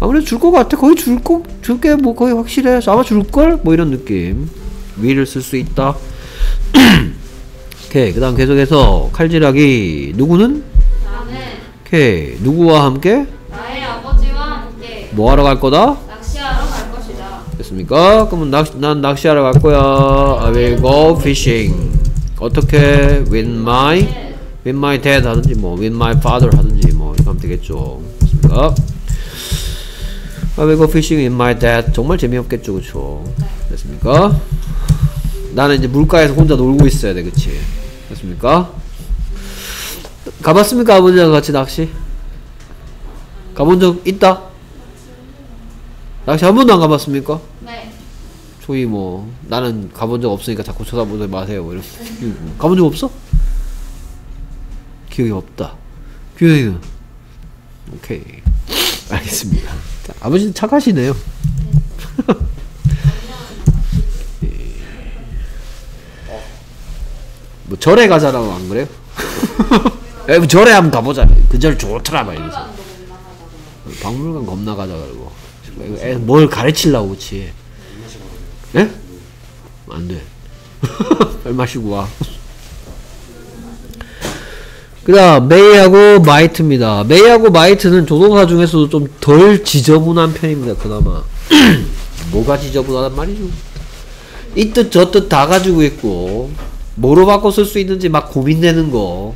아무래도 줄 것 같아. 거의 줄 거, 줄게 뭐 거의 확실해. 아마 줄걸? 뭐 이런 느낌. will을 쓸 수 있다. 오케이. 그 다음 계속해서 칼질하기. 누구는? 나는 오케이. 누구와 함께? 나의 아버지와 함께 뭐 하러 갈 거다? 낚시하러 갈 것이다 됐습니까? 그러면 낚시, 난 낚시하러 갈 거야. I will go fishing. 어떻게? With my, with my dad 하든지 뭐, with my father 하든지 뭐, 이렇게 하면 되겠죠. 됐습니까? I will go fishing with my dad. 정말 재미없겠죠, 그쵸? 됐습니까? 나는 이제 물가에서 혼자 놀고 있어야 돼, 그치? 됐습니까? 가봤습니까, 아버지랑 같이 낚시? 가본 적 있다? 낚시 한 번도 안 가봤습니까? 네 저희 뭐 나는 가본 적 없으니까 자꾸 쳐다보지 마세요 뭐 이런 가본 적 없어? 기억이 없다. 기억이 오케이. 알겠습니다. 자, 아버지는 착하시네요. 예. 뭐 절에 가자라고 안 그래요? 에, 뭐 절에 한번 가보자. 그 절 좋더라 막 이러면서. 박물관 겁나 가자 그러고. 뭘 가르치려고 그치? 예? 안돼. 빨리 마시고 와 그 다음 may하고 might입니다. may하고 might는 조동사 중에서도 좀 덜 지저분한 편입니다 그나마. 뭐가 지저분하단 말이죠? 이 뜻 저 뜻 다 가지고 있고 뭐로 바꿔 쓸 수 있는지 막 고민되는 거.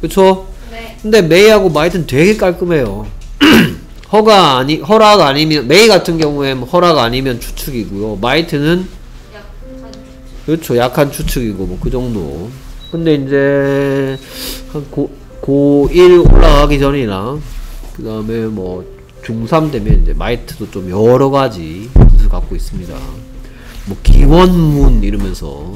그쵸? 네. 근데 may하고 might는 되게 깔끔해요. 허가 아니 허락 아니면 may 같은 경우엔 허락 아니면 추측이고요. might는 약간 그렇죠. 약한 추측이고 뭐 그 정도 근데 이제 한 고, 고1 올라가기 전이나 그 다음에 뭐 중3 되면 이제 마이트도 좀 여러 가지 뜻을 갖고 있습니다. 뭐 기원문 이러면서.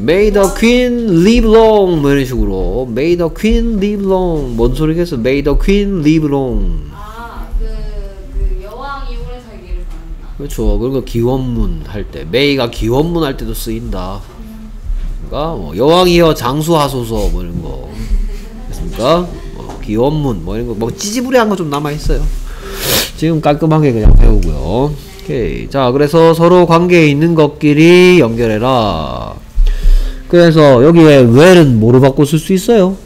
May the queen live long 뭐 이런 식으로. May the queen live long. 뭔 소리겠어? May the queen live long 아그 그 여왕이 오래 살기를 바란다. 그렇죠. 그리고 기원문 할 때, 메이가 기원문 할 때도 쓰인다. 그러니까 뭐 여왕이여 장수하소서 뭐 이런 거. 됐습니까? 뭐 기원문 뭐 이런 거, 뭐 찌지부리한 거 좀 남아 있어요. 지금 깔끔하게 그냥 배우고요. 오케이. 자, 그래서 서로 관계에 있는 것끼리 연결해라. 그래서 여기에 well은 뭐로 바꿔 쓸 수 있어요?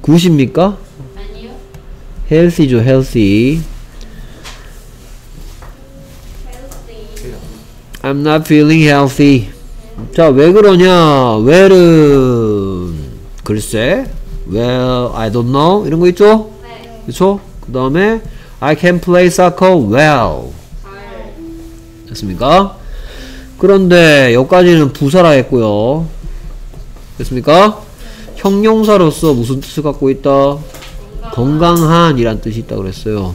good good입니까? 아니요. healthy죠, healthy. I'm not feeling healthy. 자, 왜 그러냐? well은 글쎄, well, I don't know 이런 거 있죠? 네. 그렇죠? 그 다음에 I can play soccer well. 잘. 됐습니까? 그런데 여기까지는 부사라 했고요. 됐습니까? 형용사로서 무슨 뜻을 갖고 있다? 건강한 이란 뜻이 있다 그랬어요.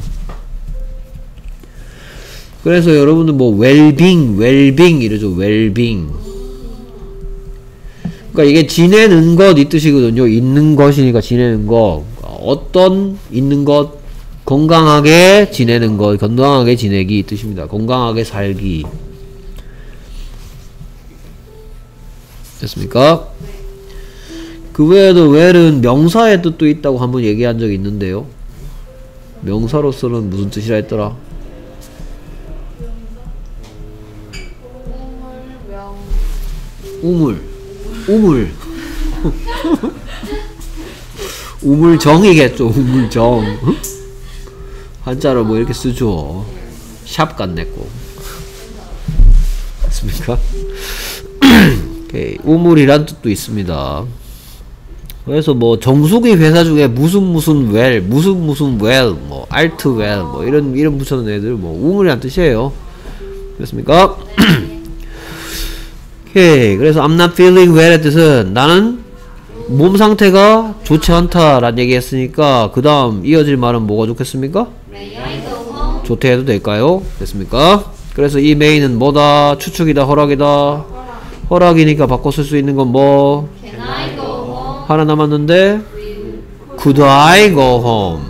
그래서 여러분들 뭐 웰빙, 웰빙 이러죠. 웰빙. 그러니까 이게 지내는 것 이 뜻이거든요. 있는 것이니까 지내는 것. 어떤 있는 것 건강하게 지내는 것, 건강하게 지내기 이 뜻입니다. 건강하게 살기. 됐습니까? 그 외에도 웰은 명사의 뜻도 있다고 한번 얘기한 적이 있는데요. 명사로서는 무슨 뜻이라 했더라? 우물. 우물. 우물정이겠죠. 우물정. 한자로 뭐 이렇게 쓰죠. 샵 같네고. 됐습니까? 오케이. 우물이란 뜻도 있습니다. 그래서 뭐 정수기 회사 중에 무슨 무슨 웰, 무슨 무슨 웰, 뭐 알트 웰, 뭐 이런 이름 붙여놓은 애들 뭐 우물이란 뜻이에요. 됐습니까? 오케이. 그래서 I'm not feeling well의 뜻은 나는 몸 상태가 좋지 않다 라는 얘기 했으니까 그 다음 이어질 말은 뭐가 좋겠습니까? 좋대 해도 될까요? 됐습니까? 그래서 이 메인은 뭐다? 추측이다, 허락이다. 허락이니까 바꿔 쓸 수 있는 건 뭐? 하나 남았는데 Could I go home?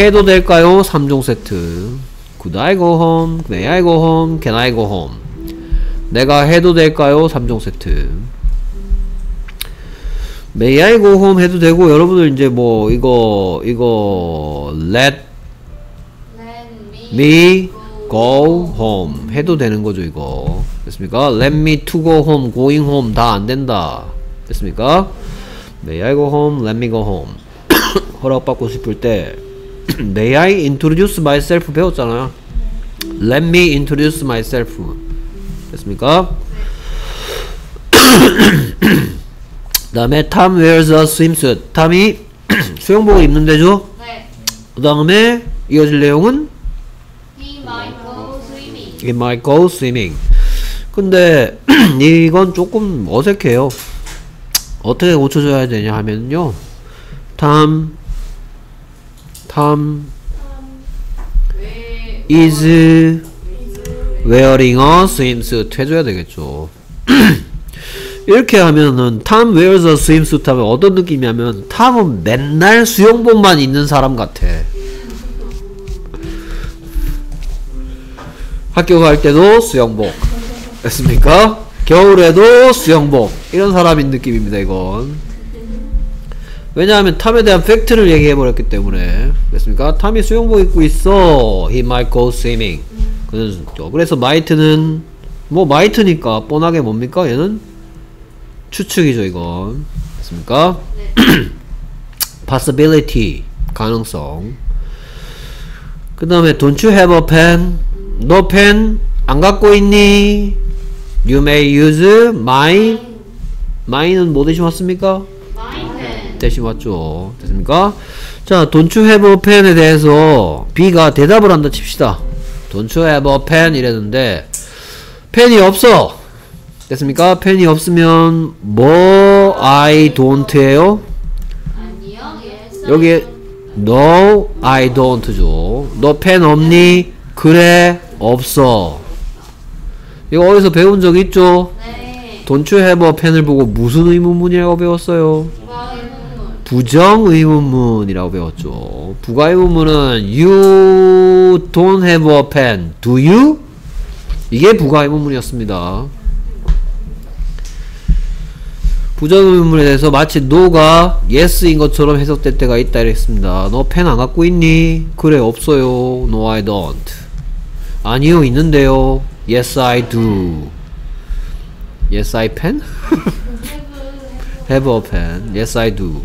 해도 될까요? 3종 세트 Could I go home? May I go home? Can I go home? 내가 해도 될까요? 3종 세트 May I go home 해도 되고 여러분들 이제 뭐 이거 이거 Let Let me. go home 해도 되는 거죠 이거 됐습니까? Let me to go home, going home 다 안 된다 됐습니까? May I go home, let me go home 허락받고 싶을 때 May I introduce myself 배웠잖아요 Let me introduce myself 됐습니까? 그 다음에 Tom wears a swimsuit 탐이 수영복을 입는데죠 네. 그 다음에 이어질 내용은 He might go swimming. It might go swimming. 근데 이건 조금 어색해요. 어떻게 고쳐줘야 되냐 하면요. Tom, Tom 왜? is wearing a swimsuit 해줘야 되겠죠. 이렇게 하면은 Tom wears a swimsuit 하면 어떤 느낌이냐면 탐은 맨날 수영복만 입는 사람 같아. 학교 갈 때도 수영복 됐습니까? 겨울에도 수영복 이런 사람인 느낌입니다 이건 왜냐하면 탐에 대한 팩트를 얘기해버렸기 때문에 됐습니까? 탐이 수영복 입고 있어 he might go swimming 그는 그래서 might는 뭐 might니까 뻔하게 뭡니까 얘는 추측이죠 이건 됐습니까? possibility 가능성 그 다음에 don't you have a pen? 너 펜 안 갖고 있니? you may use my my는 뭐 대신 왔습니까? 대신 왔죠 됐습니까? 자 don't you have a pen에 대해서 B가 대답을 한다 칩시다 don't you have a pen 이랬는데 펜이 없어 됐습니까? 펜이 없으면 뭐 I don't 해요? 여기에 No, I don't,죠. 너 펜 없니? 그래, 없어. 이거 어디서 배운 적 있죠? 네. Don't you have a 펜을 보고 무슨 의문문이라고 배웠어요? 부가의문문. 부정 의문문이라고 배웠죠. 부가 의문문은 You don't have a pen. Do you? 이게 부가 의문문이었습니다. 부정 의문문에 대해서 마치 no가 yes인 것처럼 해석될 때가 있다 이랬습니다. 너 펜 안 갖고 있니? 그래 없어요. No I don't. 아니요 있는데요. Yes I do. Yes I pen? have a pen. Yes I do.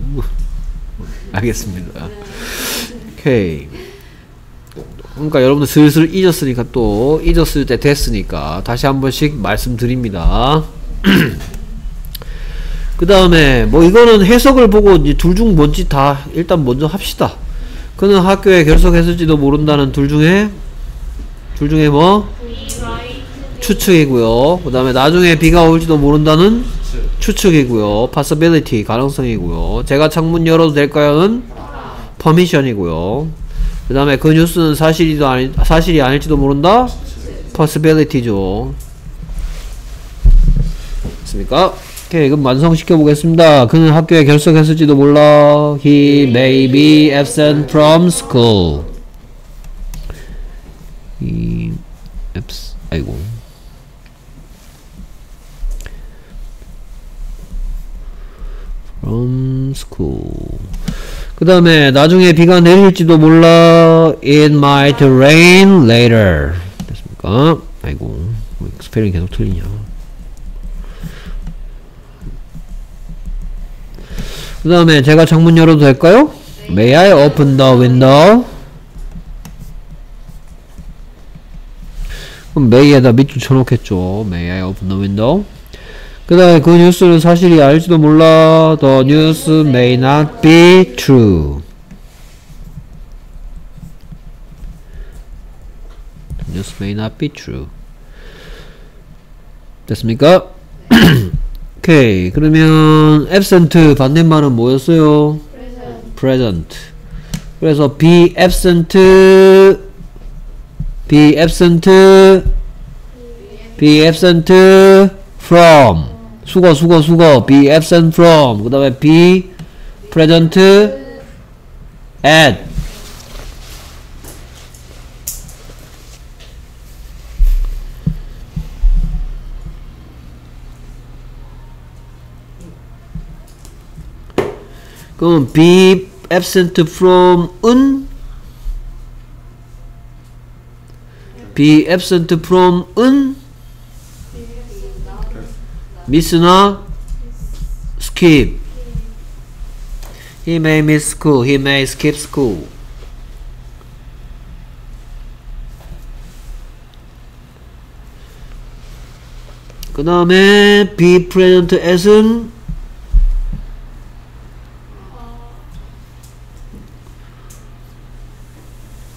알겠습니다. 오케이. 그러니까 여러분들 슬슬 잊었으니까 또 잊었을 때 됐으니까 다시 한 번씩 말씀드립니다. 그 다음에 뭐 이거는 해석을 보고 둘 중 뭔지 다 일단 먼저 합시다. 그는 학교에 결석했을지도 모른다는 둘 중에 둘 중에 뭐 추측이고요. 그 다음에 나중에 비가 올지도 모른다는 추측이고요. possibility 가능성이고요. 제가 창문 열어도 될까요는 permission이고요. 그 다음에 그 뉴스는 사실이도 아니, 사실이 아닐지도 모른다 possibility죠. 됐습니까? 오케이, 그럼 완성시켜 보겠습니다. 그는 학교에 결석했을지도 몰라. He may be absent from school. He abs 아이고. From school. 그 다음에 나중에 비가 내릴지도 몰라. It might rain later. 됐습니까? 아이고, 왜 스펠링 계속 틀리냐. 그 다음에 제가 창문 열어도 될까요? May I open the window? 그럼 may에다 밑줄 쳐놓겠죠. May I open the window? 그 다음에 그 뉴스는 사실이 아닐지도 몰라. The news may not be true. The news may not be true. 됐습니까? 오케이. 그러면 absent 반대말은 뭐였어요? present. 그래서 be absent be absent be absent from 수거 수거 수거 be absent from 그 다음에 be present at 그럼 be absent from 은 be absent from 은 miss나 skip he may miss school he may skip school 그 다음에 be present as은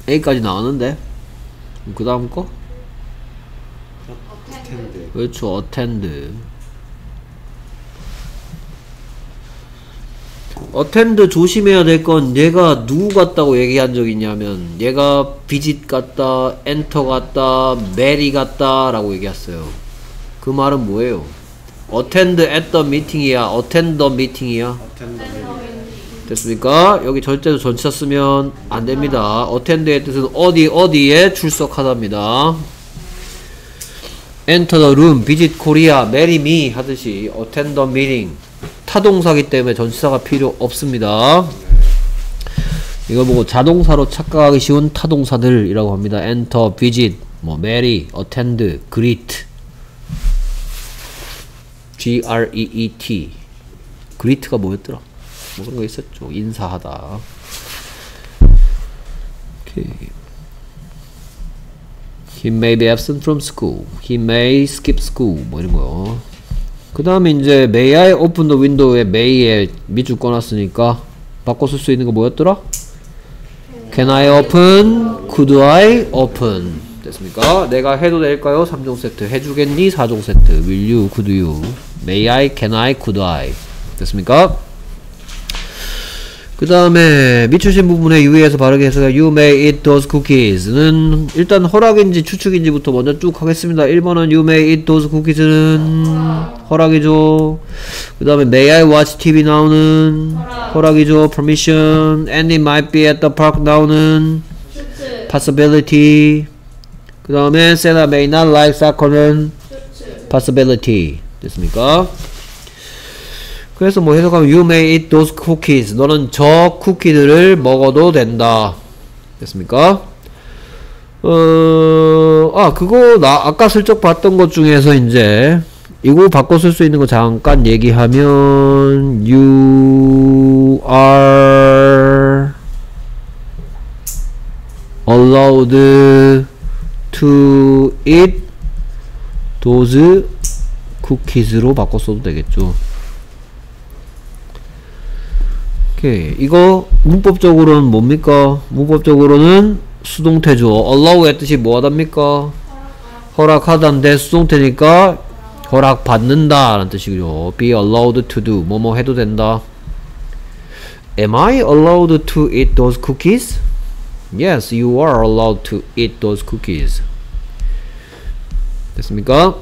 A까지 나왔는데 그 다음 거? 어텐드. 그렇죠 attend attend 조심해야 될 건 얘가 누구 같다고 얘기한 적 있냐면 얘가 visit 같다 enter 같다 marry 같다 라고 얘기했어요 그 말은 뭐예요? the meeting이야 attend the meeting이야 됐습니까? 여기 절대로 전치사 쓰면 안 됩니다. attend의 뜻은 어디 어디에 출석하답니다. the room, visit Korea, marry me 하듯이 the meeting 타동사기 때문에 전치사가 필요 없습니다. 이거 보고 자동사로 착각하기 쉬운 타동사들이라고 합니다. enter, visit, 뭐 marry, attend, greet. G R E E T. greet가 뭐였더라? 무슨 거 있었죠? 인사하다. 오케이. He may be absent from school. He may skip school. 뭐 이런 거요. 그 다음에 이제 May I open the window에 May에 밑줄 꺼놨으니까 바꿔 쓸 수 있는 거 뭐였더라? Can I open? Could I open? 됐습니까? 내가 해도 될까요? 3종 세트. 해주겠니? 4종 세트. Will you? Could you? May I? Can I? Could I? 됐습니까? 그 다음에 밑주신 부분에 유의해서 바르게 해서 You may eat those cookies는 일단 허락인지 추측인지부터 먼저 쭉 하겠습니다 1번은 You may eat those cookies는 허락이죠 그 다음에 May I watch TV 나오는 허락 이죠 Permission And it might be at the park 나오는 추측 Possibility 그 다음에 Santa may not like soccer는 추측 possibility 됐습니까? 그래서 뭐 해석하면 you may eat those cookies 너는 저 쿠키들을 먹어도 된다 됐습니까? 어, 아 그거 나 아까 슬쩍 봤던 것 중에서 이제 이거 바꿔 쓸 수 있는 거 잠깐 얘기하면 you are allowed to eat those cookies로 바꿔 써도 되겠죠. 오케이. 이거 문법적으로는 뭡니까? 문법적으로는 수동태죠. allow의 뜻이 뭐하답니까? 허락하다인데 수동태니까 허락받는다 라는 뜻이죠. be allowed to do. 뭐뭐 해도 된다. Am I allowed to eat those cookies? Yes, you are allowed to eat those cookies. 됐습니까?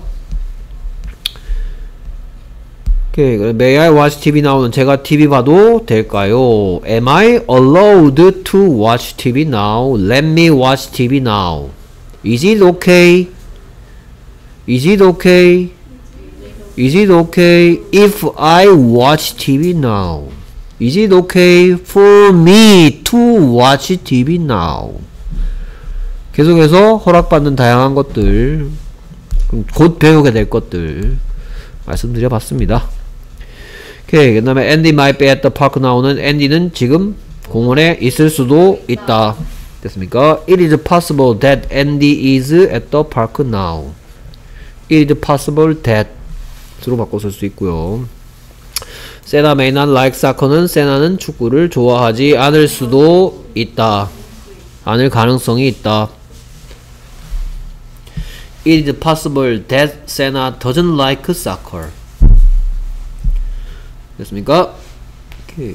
오케이. May I watch TV 나오는 제가 TV 봐도 될까요? Am I allowed to watch TV now? Let me watch TV now. Is it okay? Is it okay? Is it okay if I watch TV now? Is it okay for me to watch TV now? 계속해서 허락받는 다양한 것들, 곧 배우게 될 것들 말씀드려 봤습니다. 오케이. 그 다음에 Andy might be at the park 나오는 Andy는 지금 공원에 있을 수도 있다. 됐습니까? It is possible that Andy is at the park now. It is possible that 로 바꿔 쓸 수 있고요. 세나 not like soccer는 세나는 축구를 좋아하지 않을 수도 있다. 않을 가능성이 있다. It is possible that Sena doesn't like soccer. 됐습니까? 오케이.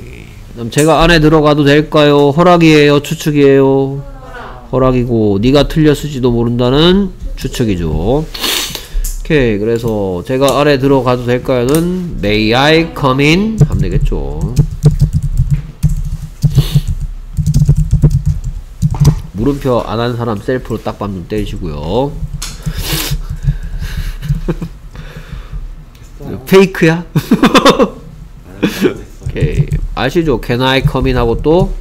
그럼 제가 안에 들어가도 될까요? 허락이에요? 추측이에요? 허락 이고 네가 틀렸을지도 모른다는 추측이죠. 오케이. 그래서 제가 안에 들어가도 될까요?는 May I come in? 하면 되겠죠. 물음표 안 한 사람 셀프로 딱밤 좀 때리시고요. 페이크야? 오케이. 아시죠? Can I come in 하고 또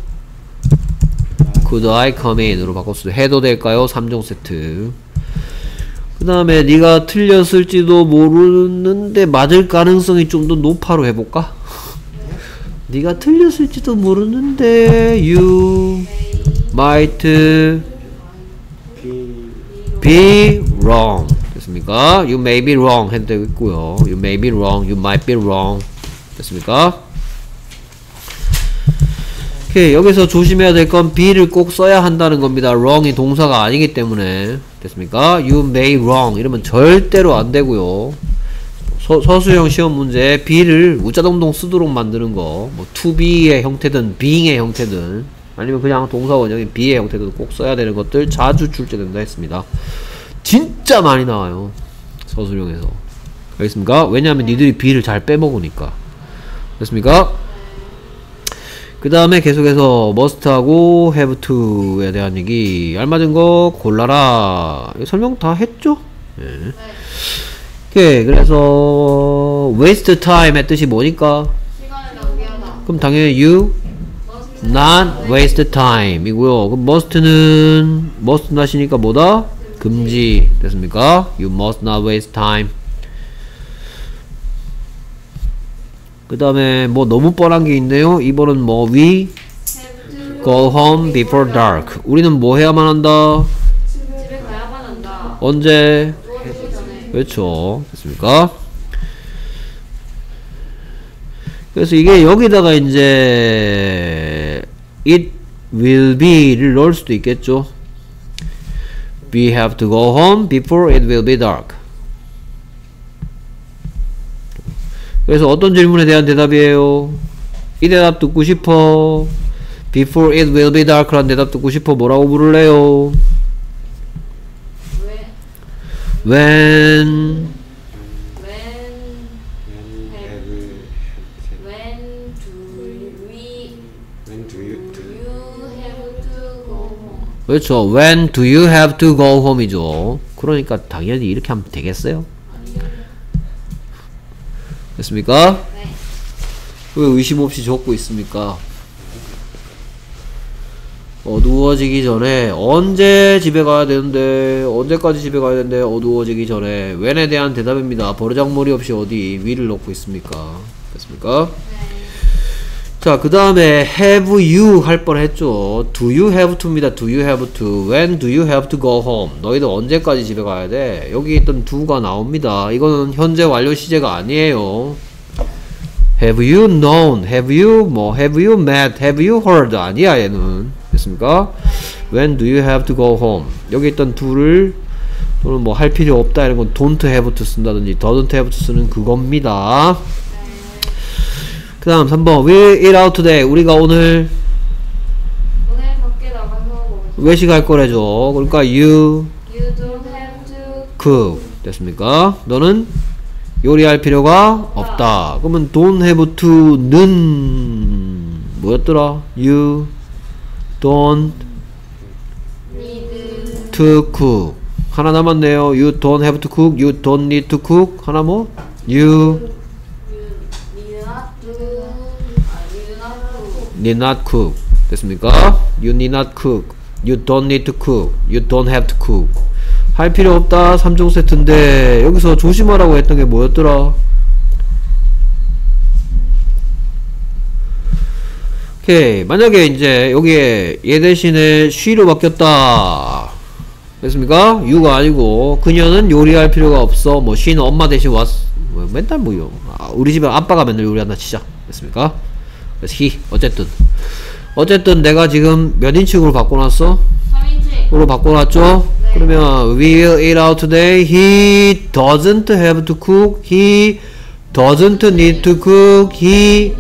Could I come in으로 바꿨어요. 해도 될까요? 3종 세트. 그 다음에 네가 틀렸을지도 모르는데 맞을 가능성이 좀 더 높아로 해볼까? 네가 틀렸을지도 모르는데 you might be wrong 됐습니까? You may be wrong 해도 되겠고요. You may be wrong, you might be wrong 됐습니까? 오케이 여기서 조심해야 될 건 be를 꼭 써야 한다는 겁니다. wrong이 동사가 아니기 때문에 됐습니까? You may wrong 이러면 절대로 안 되고요. 서, 서수형 시험 문제 be를 우자동동 쓰도록 만드는 거, 뭐 to be의 형태든 being의 형태든 아니면 그냥 동사 원형인 be의 형태든 꼭 써야 되는 것들 자주 출제된다 했습니다. 진짜 많이 나와요. 서술형에서. 알겠습니까? 왜냐하면 니들이 be를 잘 빼먹으니까. 됐습니까? 그 다음에 계속해서 must하고 have to에 대한 얘기 알맞은 거 골라라 설명 다 했죠? 예. 오케이 그래서 waste time의 뜻이 뭐니까 그럼 당연히 you not waste time 이고요. 그럼 must는 must not이니까 뭐다? 금지 됐습니까? You must not waste time. 그 다음에 뭐 너무 뻔한 게 있네요. 이번은 뭐 we go home before dark. 우리는 뭐 해야만 한다? 집에 가야만 한다. 언제? 그렇죠. 됐습니까? 그래서 이게 여기다가 이제 it will be를 넣을 수도 있겠죠. We have to go home before it will be dark. 그래서 어떤 질문에 대한 대답이에요? 이 대답 듣고 싶어. Before it will be dark라는 대답 듣고 싶어. 뭐라고 부를래요? 왜 When? 그렇죠. When do you have to go home이죠. 그러니까 당연히 이렇게 하면 되겠어요? 됐습니까? 네. 왜 의심 없이 적고 있습니까? 어두워지기 전에 언제 집에 가야 되는데 언제까지 집에 가야 되는데 어두워지기 전에 when에 대한 대답입니다. 버르장머리 없이 어디 위를 넣고 있습니까? 됐습니까? 자, 그 다음에 have you 할 뻔 했죠. do you have to입니다. do you have to. when do you have to go home? 너희들 언제까지 집에 가야 돼? 여기 있던 do가 나옵니다. 이거는 현재 완료 시제가 아니에요. have you known? have you 뭐 have you met? have you heard? 아니야 얘는. 됐습니까? when do you have to go home? 여기 있던 do를 또는 뭐 할 필요 없다 이런 건 don't have to 쓴다든지 doesn't have to 쓰는 그겁니다. 그 다음 3번 We eat out today 우리가 오늘 오늘 밖에 나가서 외식할 거래죠 그러니까 you You don't have to cook 됐습니까? 너는 요리할 필요가 없다 그러면 don't have to는 뭐였더라? You don't need to cook 하나 남았네요 You don't have to cook You don't need to cook 하나 뭐? You need not cook. 됐습니까? You need not cook. You don't need to cook. You don't have to cook. 할 필요 없다. 3종 세트인데 여기서 조심하라고 했던 게 뭐였더라? 오케이. 만약에 이제 여기에 얘 대신에 she로 바뀌었다. 됐습니까? you가 아니고 그녀는 요리할 필요가 없어. 뭐 she는 엄마 대신 왔 뭐, 맨날 뭐요 아, 우리 집에 아빠가 맨날 요리한다 치자. 됐습니까? 그래서 he 어쨌든 어쨌든 내가 지금 몇 인칭으로 바꿔놨어? 3인칭 으로 바꿔놨죠? 네. 그러면 we will eat out today he doesn't have to cook he doesn't need to cook he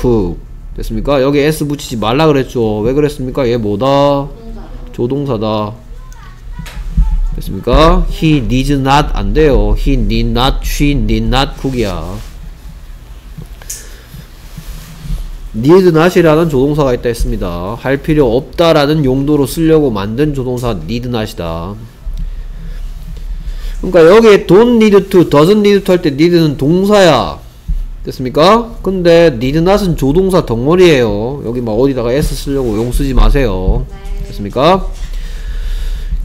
cook 됐습니까? 여기 s 붙이지 말라 그랬죠 왜 그랬습니까? 얘 뭐다? 동사 조동사다 됐습니까? he needs not 안 돼요 he need not, she need not cook이야 need not이라는 조동사가 있다 했습니다. 할 필요 없다라는 용도로 쓰려고 만든 조동사 need not이다. 그러니까 여기 don't need to, doesn't need to 할 때 need는 동사야. 됐습니까? 근데 need not은 조동사 덩어리에요. 여기 막 어디다가 s 쓰려고 용 쓰지 마세요. 네 됐습니까?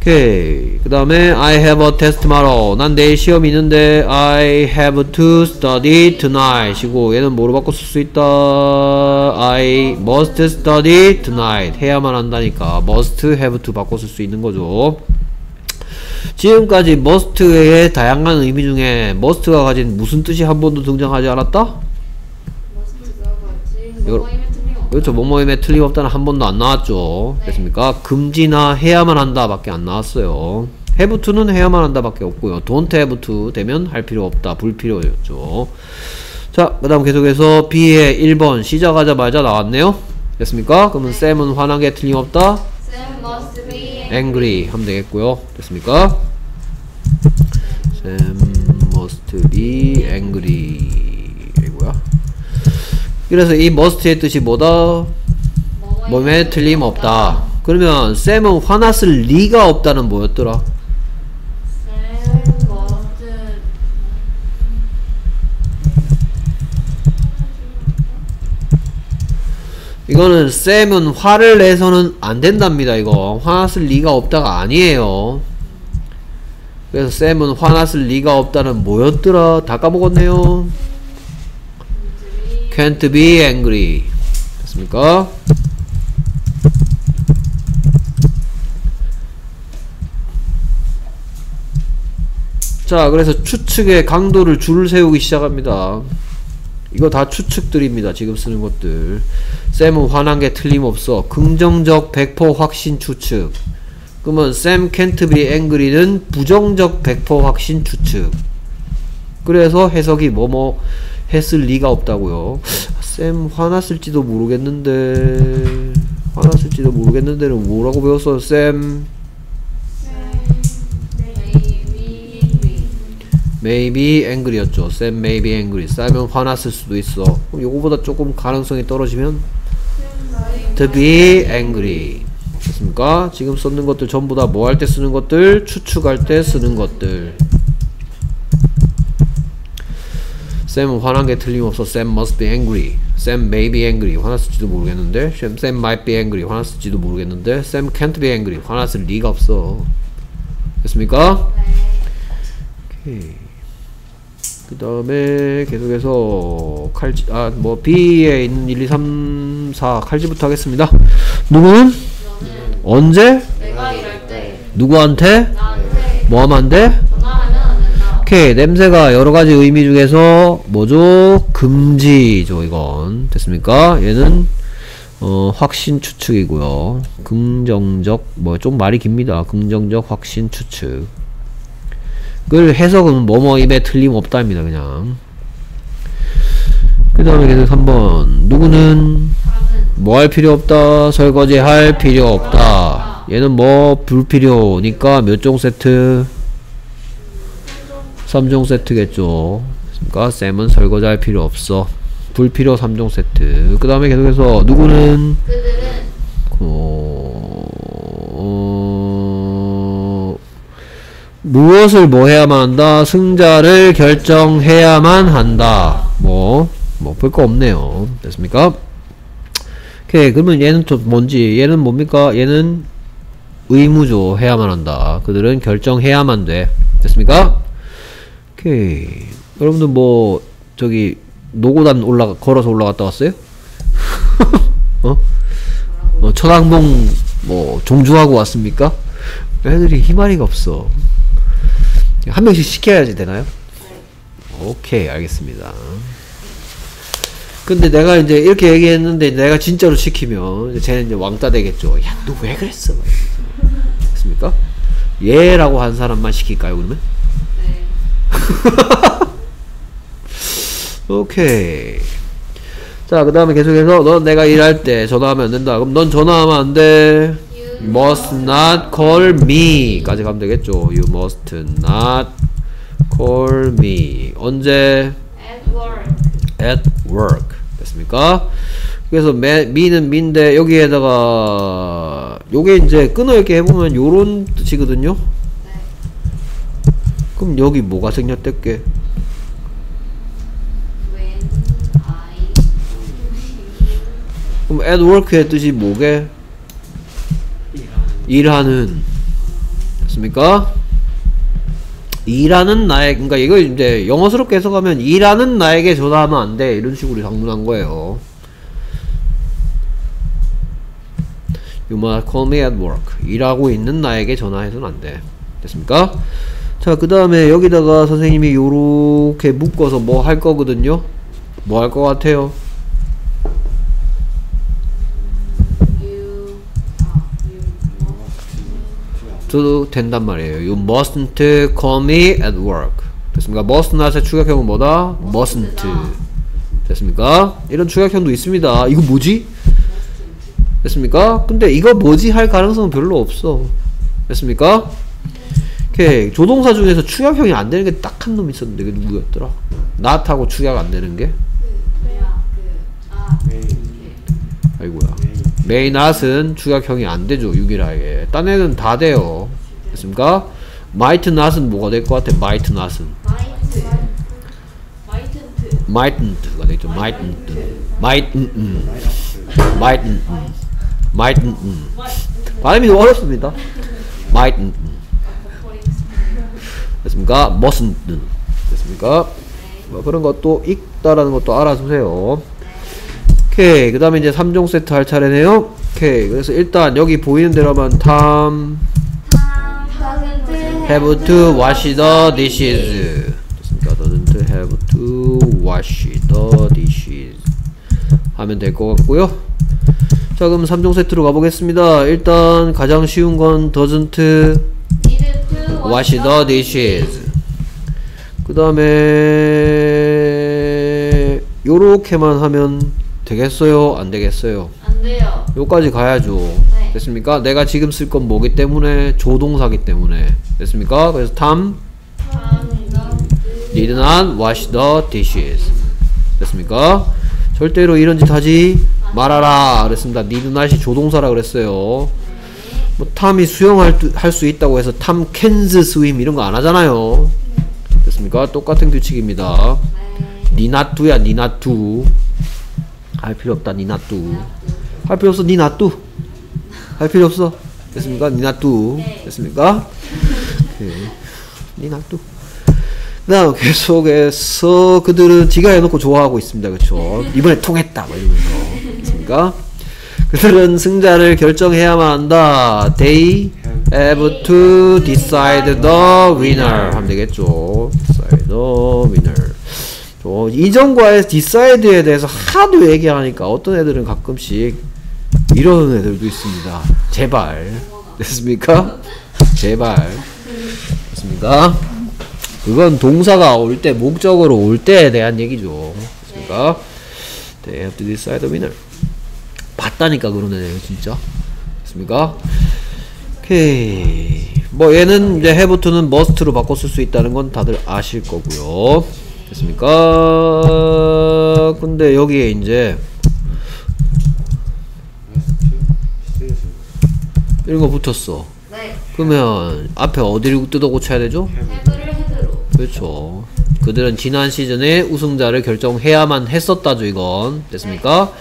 오케이. 그 다음에 I have a test tomorrow. 난 내일 시험 있는데 I have to study tonight. 이고 얘는 뭐로 바꿔 쓸 수 있다? I must study tonight. 해야만 한다니까. must have to 바꿔 쓸 수 있는 거죠. 지금까지 must의 다양한 의미 중에 must가 가진 무슨 뜻이 한 번도 등장하지 않았다? 머스트가 뭐 그렇죠. 뭐뭐임에 틀림없다는 한 번도 안 나왔죠. 됐습니까? 금지나 해야만 한다 밖에 안 나왔어요. have to는 해야만 한다 밖에 없고요. don't have to 되면 할 필요 없다. 불필요였죠. 자, 그 다음 계속해서 B의 1번 시작하자마자 나왔네요. 됐습니까? 그러면 쌤은 화난 게 틀림없다. Sam must be angry 하면 되겠고요. 됐습니까? Sam must be angry. 그래서 이 must의 뜻이 뭐다? 몸에 틀림없다. 그러면 쌤은 화났을 리가 없다는 뭐였더라? 이거는 쌤은 화를 내서는 안 된답니다 이거 화났을 리가 없다가 아니에요 그래서 쌤은 화났을 리가 없다는 뭐였더라 다 까먹었네요 can't be angry. 됐습니까? 자 그래서 추측의 강도를 줄 세우기 시작합니다. 이거 다 추측들입니다 지금 쓰는 것들. 쌤은 화난 게 틀림없어. 긍정적 100% 확신 추측. 그러면 쌤 can't be angry는 부정적 100% 확신 추측. 그래서 해석이 뭐뭐 했을 리가 없다고요 쌤 화났을지도 모르겠는데 화났을지도 모르겠는데는 뭐라고 배웠어 쌤 maybe angry였죠. Sam may be angry. 싸면 화났을 수도 있어. 그럼 요거보다 조금 가능성이 떨어지면 to be angry. 됐습니까? 지금 썼는 것들 전부 다 뭐 할 때 쓰는 것들, 추측할 때 쓰는 것들. Sam은 화난 게 틀림없어. Sam must be angry. Sam may be angry. 화났을지도 모르겠는데. Sam, Sam might be angry. 화났을지도 모르겠는데. Sam can't be angry. 화났을 리가 없어. 됐습니까? 오케이. 그 다음에 계속해서 칼지 아 뭐 B에 있는 1, 2, 3, 4 칼지부터 하겠습니다. 누구는 언제 일할 때 누구한테 나한테 뭐 하면 안 돼? 오케이 냄새가 여러 가지 의미 중에서 뭐죠? 금지죠 이건 됐습니까? 얘는 어, 확신 추측이고요. 긍정적 뭐 좀 말이 깁니다. 긍정적 확신 추측. 그 해석은 뭐뭐임에 틀림없다입니다 그냥 그 다음에 계속 한번 누구는 다는 뭐 할 필요 없다 설거지 할 필요 없다 얘는 뭐 불필요니까 몇 종 세트 3종 세트겠죠 그러니까 쌤은 설거지 할 필요 없어 불필요 3종 세트 그 다음에 계속해서 누구는 그들은 어... 무엇을 뭐 해야만 한다? 승자를 결정해야만 한다. 뭐, 뭐, 볼 거 없네요. 됐습니까? 오케이. 그러면 얘는 또 뭔지, 얘는 뭡니까? 얘는 의무죠. 해야만 한다. 그들은 결정해야만 돼. 됐습니까? 오케이. 여러분들 뭐, 저기, 노고단 올라가, 걸어서 올라갔다 왔어요? 어? 어, 천왕봉 뭐 종주하고 왔습니까? 애들이 희마리가 없어. 한 명씩 시켜야지 되나요? 오케이 알겠습니다. 근데 내가 이제 이렇게 얘기했는데 내가 진짜로 시키면 쟤는 이제 왕따 되겠죠. 야 너 왜 그랬어? 됐습니까? 얘라고 한 사람만 시킬까요 그러면? 네. 오케이. 자, 그 다음에 계속해서, 넌 내가 일할 때 전화하면 안 된다. 그럼 넌 전화하면 안 돼. You must not call me. 까지 가면 되겠죠. You must not call me. 언제? at work at work. 됐습니까? 그래서 me, me는 me인데, 여기에다가, 요게 이제 끊어 이렇게 해보면 요런 뜻이거든요? 네. 그럼 여기 뭐가 생겼댔게? 그럼 at work의 뜻이 뭐게? 일하는 됐습니까? 일하는 나의 그러니까 이거 이제 영어스럽게 해석하면 일하는 나에게 전화하면 안 돼 이런 식으로 장문한 거예요. You must call me at work. 일하고 있는 나에게 전화해서는 안 돼. 됐습니까? 자, 그 다음에 여기다가 선생님이 요렇게 묶어서 뭐 할 거거든요? 뭐할거 같아요? 줘도 된단 말이에요. You mustn't call me at work. 됐습니까? must not의 추격형은 뭐다? mustn't. 됐습니까? 이런 추격형도 있습니다. 이거 뭐지? 됐습니까? 근데 이거 뭐지? 할 가능성은 별로 없어. 됐습니까? 오케이. 조동사 중에서 축약형이 안 되는 게 딱 한 놈 있었는데, 그게 누구였더라? not하고 축약 안 되는 게? 아이고야. not은 축약형이 안 되죠, 유기라에게. 딴 애는 다 돼요. 됐습니까? might not은 뭐가 될 것 같아? might mightn't mightn't가 되죠. 음, 음. mightn't, mightn't. 발음이 좀 어렵습니다. mightn't. 됐습니까? mustn't. 됐습니까? 뭐 그런 것도 읽다라는 것도 알아두세요. 오케이. 그 다음에 이제 3종 세트 할 차례네요. 오케이. 그래서 일단 여기 보이는 대로만 탐, doesn't have to wash the dishes. 됐습니까? doesn't have to wash the dishes. 하면 될 것 같고요. 자, 그럼 3종 세트로 가보겠습니다. 일단 가장 쉬운 건 doesn't wash the dishes. 그 다음에 요렇게만 하면 되겠어요? 안 되겠어요? 안 돼요. 요까지 가야죠. 네. 됐습니까? 내가 지금 쓸 건 뭐기 때문에 조동사기 때문에 됐습니까? 그래서 탐 need not wash the dishes. 됐습니까? 절대로 이런 짓 하지 말아라 그랬습니다. need not이 조동사라 그랬어요. 뭐 탐이 수영할 할 수 있다고 해서 탐 캔즈 스윙 이런 거 안 하잖아요. 됐습니까? 똑같은 규칙입니다. 니나뚜야 니나뚜 할 필요 없다 니나뚜 할 필요 없어 니나뚜 할 필요 없어 됐습니까? 니나뚜 됐습니까? 니나뚜 그 다음 계속해서 그들은 지가 해놓고 좋아하고 있습니다 그쵸 이번에 통했다 뭐 이러면서 됐습니까? 그들은 승자를 결정해야만 한다 they have to decide the winner 하면 되겠죠 decide the winner 저 이전과의 decide에 대해서 하도 얘기하니까 어떤 애들은 가끔씩 이러는 애들도 있습니다. 제발 됐습니까? 제발 됐습니까? 그건 동사가 올 때 목적으로 올 때에 대한 얘기죠. 됐습니까? They have to decide the winner. 봤다니까 그런 애들 진짜. 됐습니까? 오케이. 뭐 얘는 이제 must로 바꿔 쓸 수 있다는 건 다들 아실 거고요. 됐습니까? 근데 여기에 이제 이런 거 붙었어. 네. 그러면 앞에 어디를 뜯어 고쳐야 되죠? 해브를 헤드로. 그렇죠. 그들은 지난 시즌에 우승자를 결정해야만 했었다죠, 이건. 됐습니까?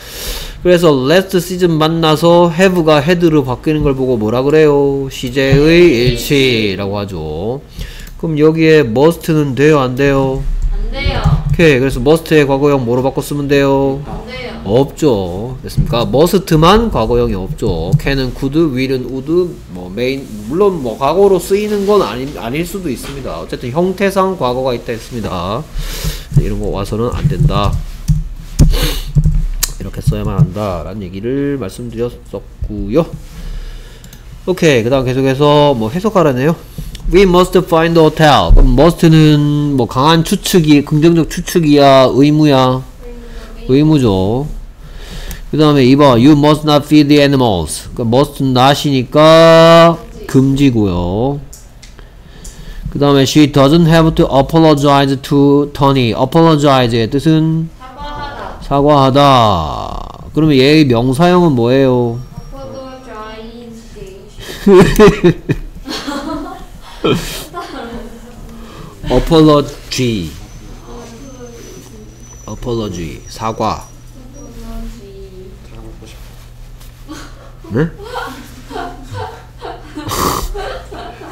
그래서 last season 만나서 have가 head로 바뀌는 걸 보고 뭐라 그래요? 시제의 일치라고 하죠. 그럼 여기에 must는 돼요, 안 돼요? 안 돼요. 오케이. 그래서 must의 과거형 뭐로 바꿔 쓰면 돼요? 안 돼요. 없죠. 됐습니까? must만 과거형이 없죠. can은 could, will은 would, 뭐 main 물론 뭐 과거로 쓰이는 건 아니, 아닐 수도 있습니다. 어쨌든 형태상 과거가 있다 했습니다. 이런 거 와서는 안 된다. 이렇게 써야만 한다라는 얘기를 말씀드렸었고요. 오케이. 그다음 계속해서 뭐 해석하라네요. We must find a hotel. 그럼 must는 뭐 강한 추측이 긍정적 추측이야, 의무야. 의무죠. 그 다음에 2번 You must not feed the animals 그러니까 must not이니까 금지고요 그 다음에 She doesn't have to apologize to Tony Apologize의 뜻은 사과하다. 그러면 얘의 명사형은 뭐예요? apology apology 사과 네?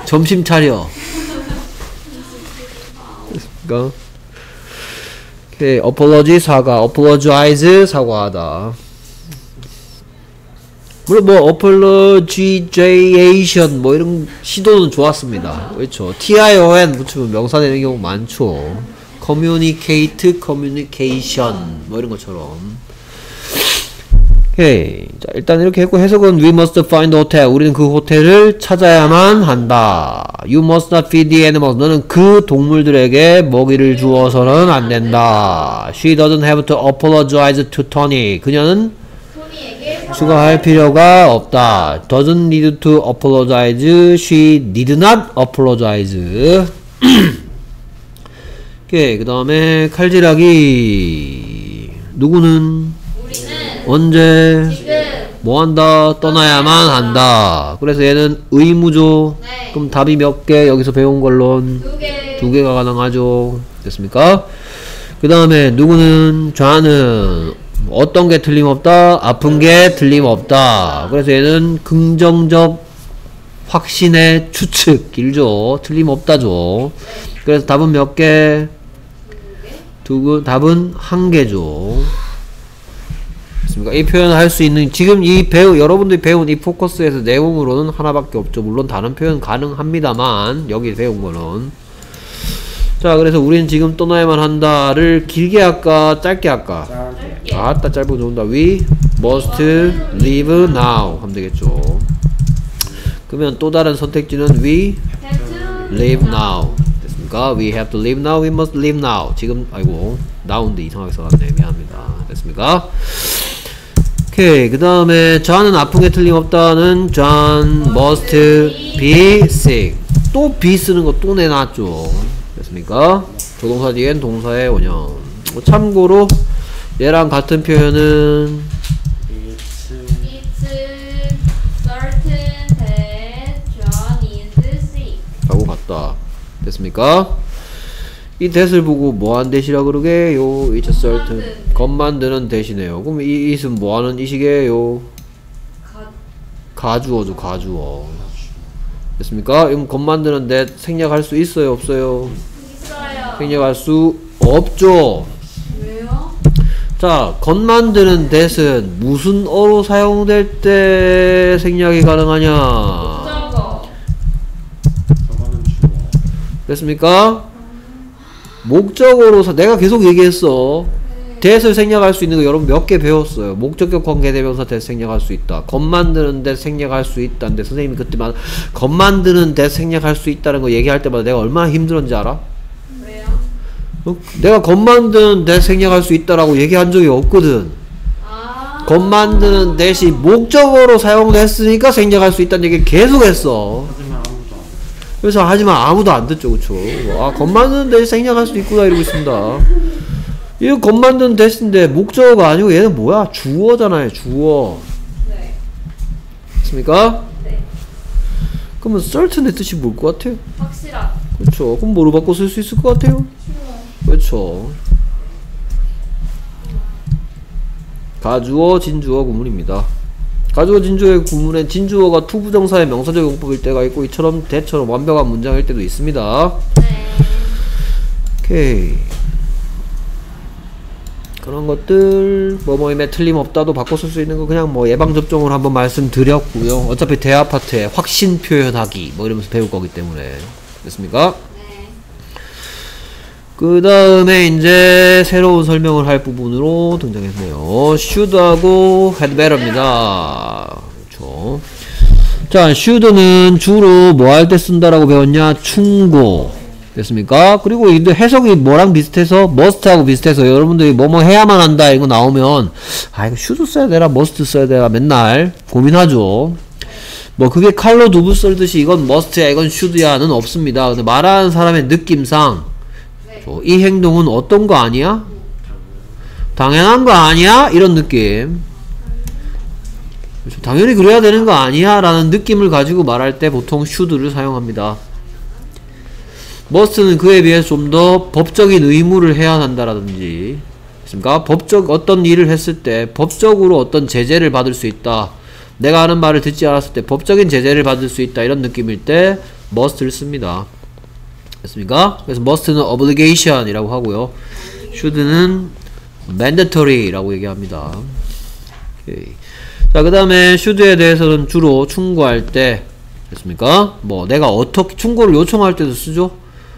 점심 차려. 그니 까 오케이, apology 사과, apologize 사과하다. 물론 뭐 apologization 뭐 이런 시도는 좋았습니다. 그렇죠. tion 붙이면 명사 되는 경우 많죠. communicate, communication 뭐 이런 것처럼. 오케이. 자, 일단 이렇게 했고 해석은 we must find a hotel. 우리는 그 호텔을 찾아야만 한다. You must not feed the animals. 너는 그 동물들에게 먹이를 주어서는 안 된다. She doesn't have to apologize to Tony. 그녀는. 추가할 필요가 없다. Doesn't need to apologize. She did not apologize. 오케이. 그 다음에 칼질하기. 누구는 언제 지금 뭐 한다 떠나야만 한다 그래서 얘는 의무죠 네. 그럼 답이 몇 개 여기서 배운 걸론 두 개가 가능하죠 됐습니까 그 다음에 누구는 좌는 어떤 게 틀림없다? 아픈 게 틀림없다. 그래서 얘는 긍정적 확신의 추측 길죠. 틀림없다죠. 그래서 답은 몇 개? 두 개? 답은 한 개죠. 맞습니까? 이 표현을 할 수 있는 지금 이 배우 여러분들이 배운 이 포커스에서 내용으로는 하나밖에 없죠. 물론 다른 표현 가능합니다만 여기 배운 거는 자 그래서 우리는 지금 떠나야만 한다를 길게 할까 짧게 할까? 짧게 아따 짧고 좋은다. We must live now 하면 되겠죠. 그러면 또 다른 선택지는 we live now 됐습니까? We have to live now. We must live now. 지금 아이고 now인데 이상하게 써놨네. 미안합니다. 됐습니까? 오케이 그 다음에 John은 아픈 게 틀림없다는 John must be sick 또 be 쓰는 거 또 내놨죠 됐습니까? 조동사 뒤엔 동사의 원형 뭐 참고로 얘랑 같은 표현은 It's It's certain that John is sick. 라고 같다 됐습니까? 이 that을 보고 뭐한 that이라 그러게요 certain 만드는 것 만드는 that이네요 그럼 이 it은 뭐하는 가, 가주어죠 가주어 됐습니까? 그럼 것 만드는 that 생략할 수 있어요 없어요? 있어요. 생략할 수 없죠 왜요? 자, 것 만드는 that은 무슨 어로 사용될 때 생략이 가능하냐 됐습니까? 목적어로 사, 내가 계속 얘기했어 that을 생략할 수 있는 거 여러분 몇 개 배웠어요 목적격 관계대명사 that 생략할 수 있다 것 만드는 that 생략할 수 있다는데 선생님이 그때만 것 만드는 that 생략할 수 있다는 거 얘기할 때마다 내가 얼마나 힘들었는지 알아? 왜요? 어? 내가 것 만드는 that 생략할 수 있다라고 얘기한 적이 없거든 아. 것 만드는 that이 목적어로 사용됐으니까 생략할 수 있다는 얘기 계속 했어 하지만 아무도 안 그래서 하지만 아무도 안 듣죠 그쵸 아 것 만드는 that이 생략할 수도 있구나 이러고 있습니다 이거 것 만드는 that인데 목적어가 아니고 얘는 뭐야 주어잖아요 주어 네. 맞습니까? 네. 그러면 certain의 뜻이 뭘 것 같아요? 확실한. 그렇죠 그럼 뭐로 바꿔 쓸 수 있을 것 같아요? 그렇죠 가주어 진주어 구문입니다 가주어 진주어의 구문엔 진주어가 투부정사의 명사적 용법일 때가 있고 이처럼 that처럼 완벽한 문장일 때도 있습니다 네. 오케이 그런 것들 뭐뭐임에 틀림없다도 바꿔 쓸 수 있는 거 그냥 뭐 예방접종을 한번 말씀드렸고요 어차피 대화 파트에 확신 표현하기 뭐 이러면서 배울 거기 때문에 됐습니까? 네. 그 다음에 이제 새로운 설명을 할 부분으로 등장했네요. should하고 had better입니다. 그렇죠. 자, should는 주로 뭐 할 때 쓴다라고 배웠냐? 충고. 됐습니까? 그리고 이제 해석이 뭐랑 비슷해서 must하고 비슷해서 여러분들이 뭐뭐 해야만 한다 이거 나오면 아 이거 should 써야 되나 must 써야 되나 맨날 고민하죠. 뭐 그게 칼로 두부 썰듯이 이건 must야 이건 should야는 없습니다. 근데 말하는 사람의 느낌상 네. 어, 이 행동은 어떤 거 아니야? 당연한 거 아니야? 이런 느낌. 당연히 그래야 되는 거 아니야? 라는 느낌을 가지고 말할 때 보통 should를 사용합니다. must는 그에 비해 좀 더 법적인 의무를 해야 한다라든지, 그렇습니까? 법적, 어떤 일을 했을 때 법적으로 어떤 제재를 받을 수 있다. 내가 하는 말을 듣지 않았을 때 법적인 제재를 받을 수 있다. 이런 느낌일 때 must를 씁니다. 됐습니까? 그래서 must는 obligation이라고 하고요. should는 mandatory라고 얘기합니다. 오케이. 자, 그 다음에 should에 대해서는 주로 충고할 때 됐습니까? 뭐 내가 어떻게 충고를 요청할 때도 쓰죠.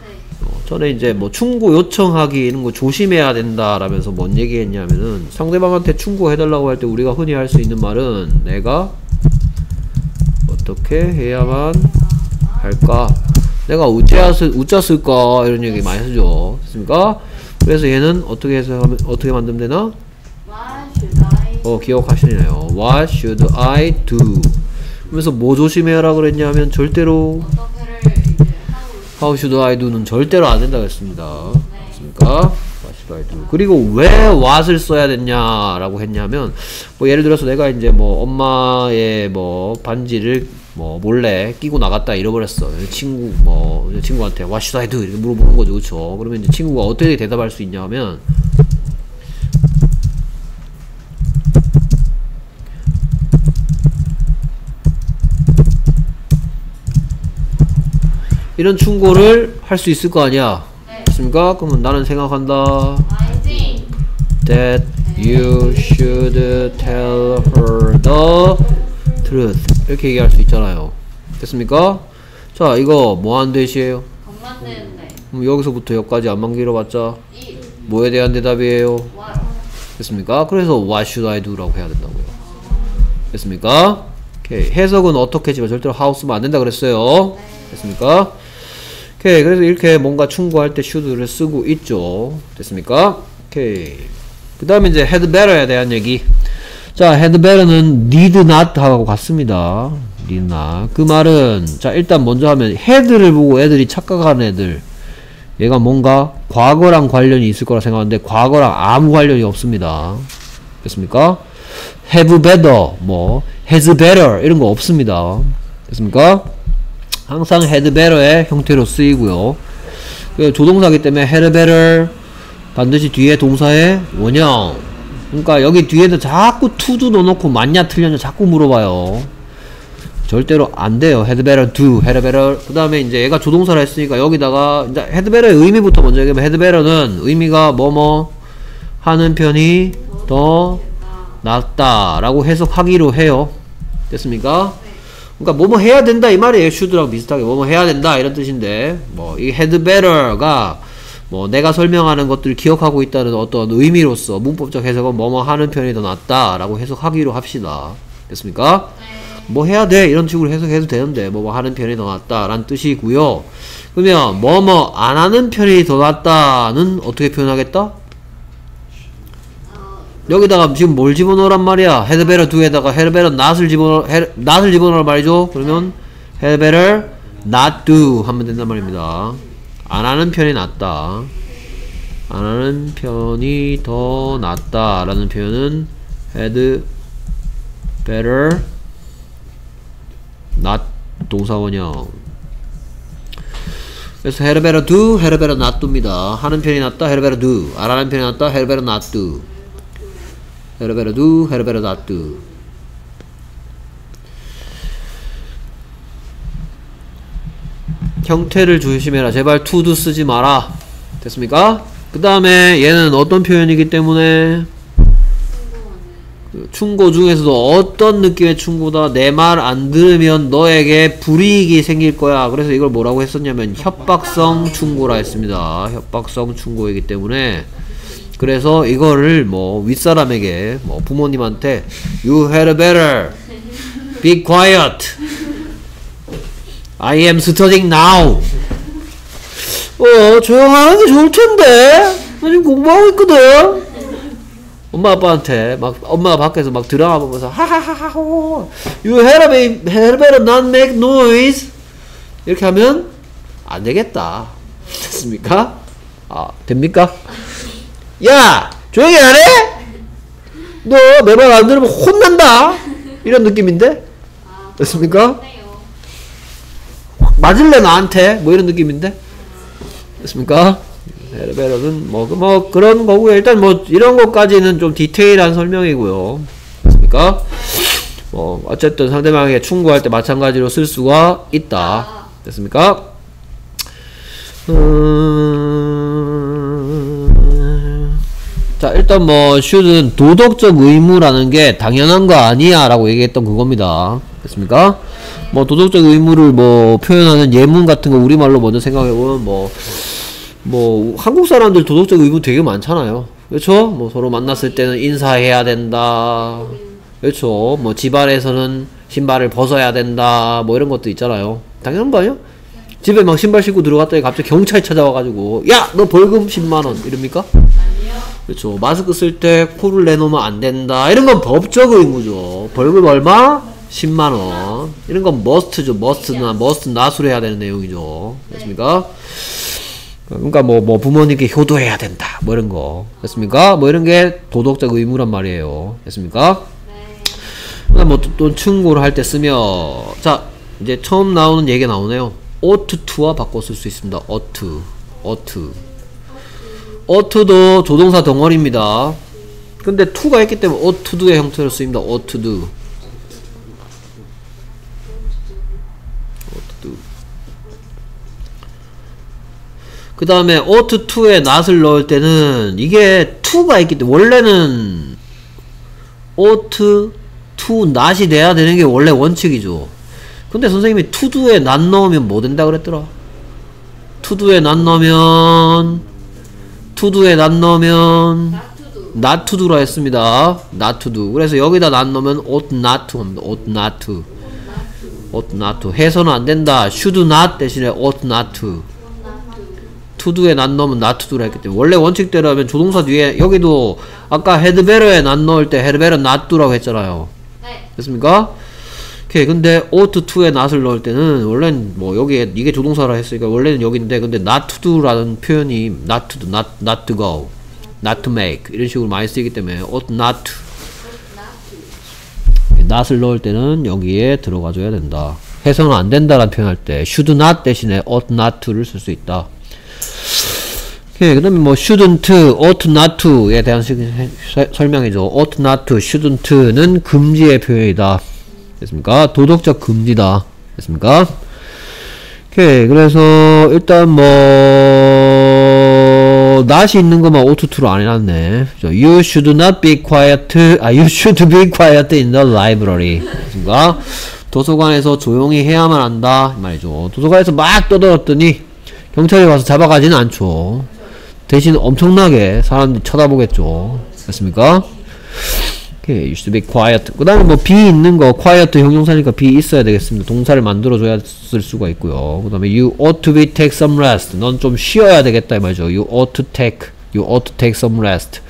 네. 어, 전에 이제 뭐 충고 요청하기 이런 거 조심해야 된다라면서 뭔 얘기했냐면은 상대방한테 충고해달라고 할 때 우리가 흔히 할 수 있는 말은 내가 어떻게 해야만 할까? 내가 우짜 쓸까 이런 얘기 많이 쓰죠. 됐습니까? 그래서 얘는 어떻게 해서 하면 어떻게 만들면 되나? 어 기억하시네요. What should I do? 그러면서 뭐 조심해라 그랬냐면 절대로 How should I do는 절대로 안 된다고 했습니다. 네. 됐습니까? What should I do? 그리고 왜 what을 써야 됐냐라고 했냐면 뭐 예를 들어서 내가 이제 뭐 엄마의 뭐 반지를 뭐 몰래 끼고 나갔다 잃어버렸어. 친구 뭐 친구한테 What should 이렇게 물어보는 거죠, 그렇죠? 그러면 이제 친구가 어떻게 대답할 수 있냐면 이런 충고를 할 수 있을 거 아니야, 네. 그렇습니까? 그러면 나는 생각한다. that you should tell her the truth. 이렇게 얘기할 수 있잖아요 됐습니까? 자 이거 뭐한 대시에요? 그럼 여기서부터 여기까지 안만 길어봤자 이 뭐에 대한 대답이에요? 됐습니까? 그래서 what should I do라고 해야 된다고요 됐습니까? 오케이 해석은 어떻게 지만 절대로 how 쓰면 안 된다 그랬어요 됐습니까? 오케이 그래서 이렇게 뭔가 충고할 때 should를 쓰고 있죠 됐습니까? 오케이 그 다음에 이제 had better에 대한 얘기 자 had better는 need not 하고 같습니다. need not. 그 말은 자 일단 먼저 하면 had를 보고 애들이 착각하는 애들. 얘가 뭔가 과거랑 관련이 있을 거라 생각하는데 과거랑 아무 관련이 없습니다. 됐습니까? have better 뭐 has better 이런 거 없습니다. 됐습니까? 항상 had better의 형태로 쓰이고요. 그 조동사기 때문에 had better 반드시 뒤에 동사의 원형 그러니까 여기 뒤에도 자꾸 to도 넣어놓고 맞냐 틀렸냐 자꾸 물어봐요 절대로 안 돼요. do, had better. 그 다음에 이제 얘가 조동사를 했으니까 여기다가 이제 better의 의미부터 먼저 얘기하면 better는 의미가 뭐뭐 하는 편이 더 낫다 라고 해석하기로 해요. 됐습니까? 그러니까 뭐뭐 해야 된다 이 말이에요. should랑 비슷하게 뭐뭐 해야 된다 이런 뜻인데 뭐이 better가 뭐 내가 설명하는 것들을 기억하고 있다는 어떤 의미로서 문법적 해석은 뭐뭐 하는 편이 더 낫다라고 해석하기로 합시다. 됐습니까? 뭐 해야 돼 이런 식으로 해석해도 되는데 뭐뭐 하는 편이 더 낫다라는 뜻이고요. 그러면 뭐뭐 안 하는 편이 더 낫다는 어떻게 표현하겠다? 여기다가 지금 뭘 집어넣으란 말이야? do에다가 had better not을 집어넣 not을 집어넣으란 말이죠. 그러면 not do 하면 된단 말입니다. 안 하는 편이 낫다. 안 하는 편이 더 낫다 라는 표현은 had better not 동사원형 그래서 had better do, had better not do입니다 하는 편이 낫다, had better do 안 하는 편이 낫다, had better not do had better do, had better not do 형태를 조심해라. 제발 do 쓰지 마라. 됐습니까? 그 다음에 얘는 어떤 표현이기 때문에? 그 충고 중에서도 어떤 느낌의 충고다. 내 말 안 들으면 너에게 불이익이 생길 거야. 그래서 이걸 뭐라고 했었냐면 협박성 충고라 했습니다. 협박성 충고이기 때문에. 그래서 이거를 뭐 윗사람에게 뭐 부모님한테 You had better. Be quiet I am studying now 어 조용하는 게 좋을 텐데 나 지금 공부하고 있거든 엄마 아빠한테 막 엄마가 밖에서 막 드라마 보면서 하하하하호 You had better, had better not make noise 이렇게 하면 안 되겠다 됐습니까? 아 됩니까? 야 조용히 안 해? 너 내 말 안 들으면 혼난다 이런 느낌인데 됐습니까? 맞을래 나한테 뭐 이런 느낌인데 됐습니까? 베르베르는 뭐, 그뭐 그런 거고요. 일단 뭐 이런 것까지는 좀 디테일한 설명이고요. 됐습니까? 뭐 어쨌든 상대방에게 충고할 때 마찬가지로 쓸 수가 있다. 됐습니까? 음... 자 일단 뭐 should는 도덕적 의무라는 게 당연한 거 아니야 라고 얘기했던 그겁니다. 됐습니까? 뭐 도덕적 의무를 뭐 표현하는 예문 같은 거 우리말로 먼저 생각해보면 뭐 뭐 한국 사람들 도덕적 의무 되게 많잖아요. 그렇죠? 뭐 서로 만났을 때는 인사해야 된다. 그렇죠? 뭐 집안에서는 신발을 벗어야 된다. 뭐 이런 것도 있잖아요. 당연한 거 아니야? 집에 막 신발 신고 들어갔더니 갑자기 경찰이 찾아와가지고 야 너 벌금 10만 원 이럽니까? 아니요 그렇죠. 마스크 쓸 때 코를 내놓으면 안 된다. 이런 건 법적 의무죠. 벌금 얼마? 10만 원. 이런 건 must죠. must나 must not으로 해야 되는 내용이죠. 됐습니까? 그러니까 뭐, 뭐 부모님께 효도해야 된다. 뭐 이런 거. 됐습니까? 뭐 이런 게 도덕적 의무란 말이에요. 됐습니까? 네 뭐또 충고를 할 때 쓰며 자 이제 처음 나오는 얘기가 나오네요. ought to와 바꿔 쓸 수 있습니다. ought to, ought to. ought to도 조동사 덩어리입니다. 근데 to가 있기 때문에 ought to do의 형태로 쓰입니다. ought to do. 그 다음에 ought to에 not을 넣을 때는 이게 to가 있기 때문에 원래는 ought to not이 돼야 되는 게 원래 원칙이죠. 근데 선생님이 to do에 not 넣으면 뭐 된다 그랬더라? to do에 not 넣으면 to do에 not 넣으면 not to do라 했습니다. not to do. 그래서 여기다 not 넣으면 ought not to 합니다. ought not to. ought not to. 해서는 안 된다. should not 대신에 ought not to. Do에 not 넣으면 do라 했기 때문에 원래 원칙대로 하면 조동사 뒤에 여기도 아까 better에 not 넣을 때 not do라고 했잖아요. 네. 됐습니까? 오케이. 근데 ought to에 not을 넣을 때는 원래는 뭐 여기에 이게 조동사라 했으니까 원래는 여기인데 근데 not to do라는 표현이 not to do, not not to go, not to make 이런 식으로 많이 쓰이기 때문에 ought not to not을 넣을 때는 여기에 들어가줘야 된다. 해서는 안 된다라는 표현할 때 should not 대신에 ought not to를 쓸 수 있다. 오케이. 그다음에 뭐 shouldn't, ought not to에 대한 설명이죠. ought not to, shouldn't는 금지의 표현이다. 됐습니까? 도덕적 금지다. 됐습니까? 오케이. 그래서 일단 뭐 not이 있는 것만 ought to로 안 해놨네. 그죠? You should not be quiet. 아, you should be quiet in the library. 됐습니까? 도서관에서 조용히 해야만 한다. 이 말이죠. 도서관에서 막 떠들었더니 경찰이 와서 잡아가지는 않죠. 대신 엄청나게 사람들이 쳐다보겠죠. 됐습니까? 오케이, you should be quiet. 그 다음에 뭐 be 있는 거, quiet 형용사니까 be 있어야 되겠습니다. 동사를 만들어줘야 쓸 수가 있고요. 그 다음에 you ought to be take some rest. 넌 좀 쉬어야 되겠다 이 말이죠. you ought to take, you ought to take some rest.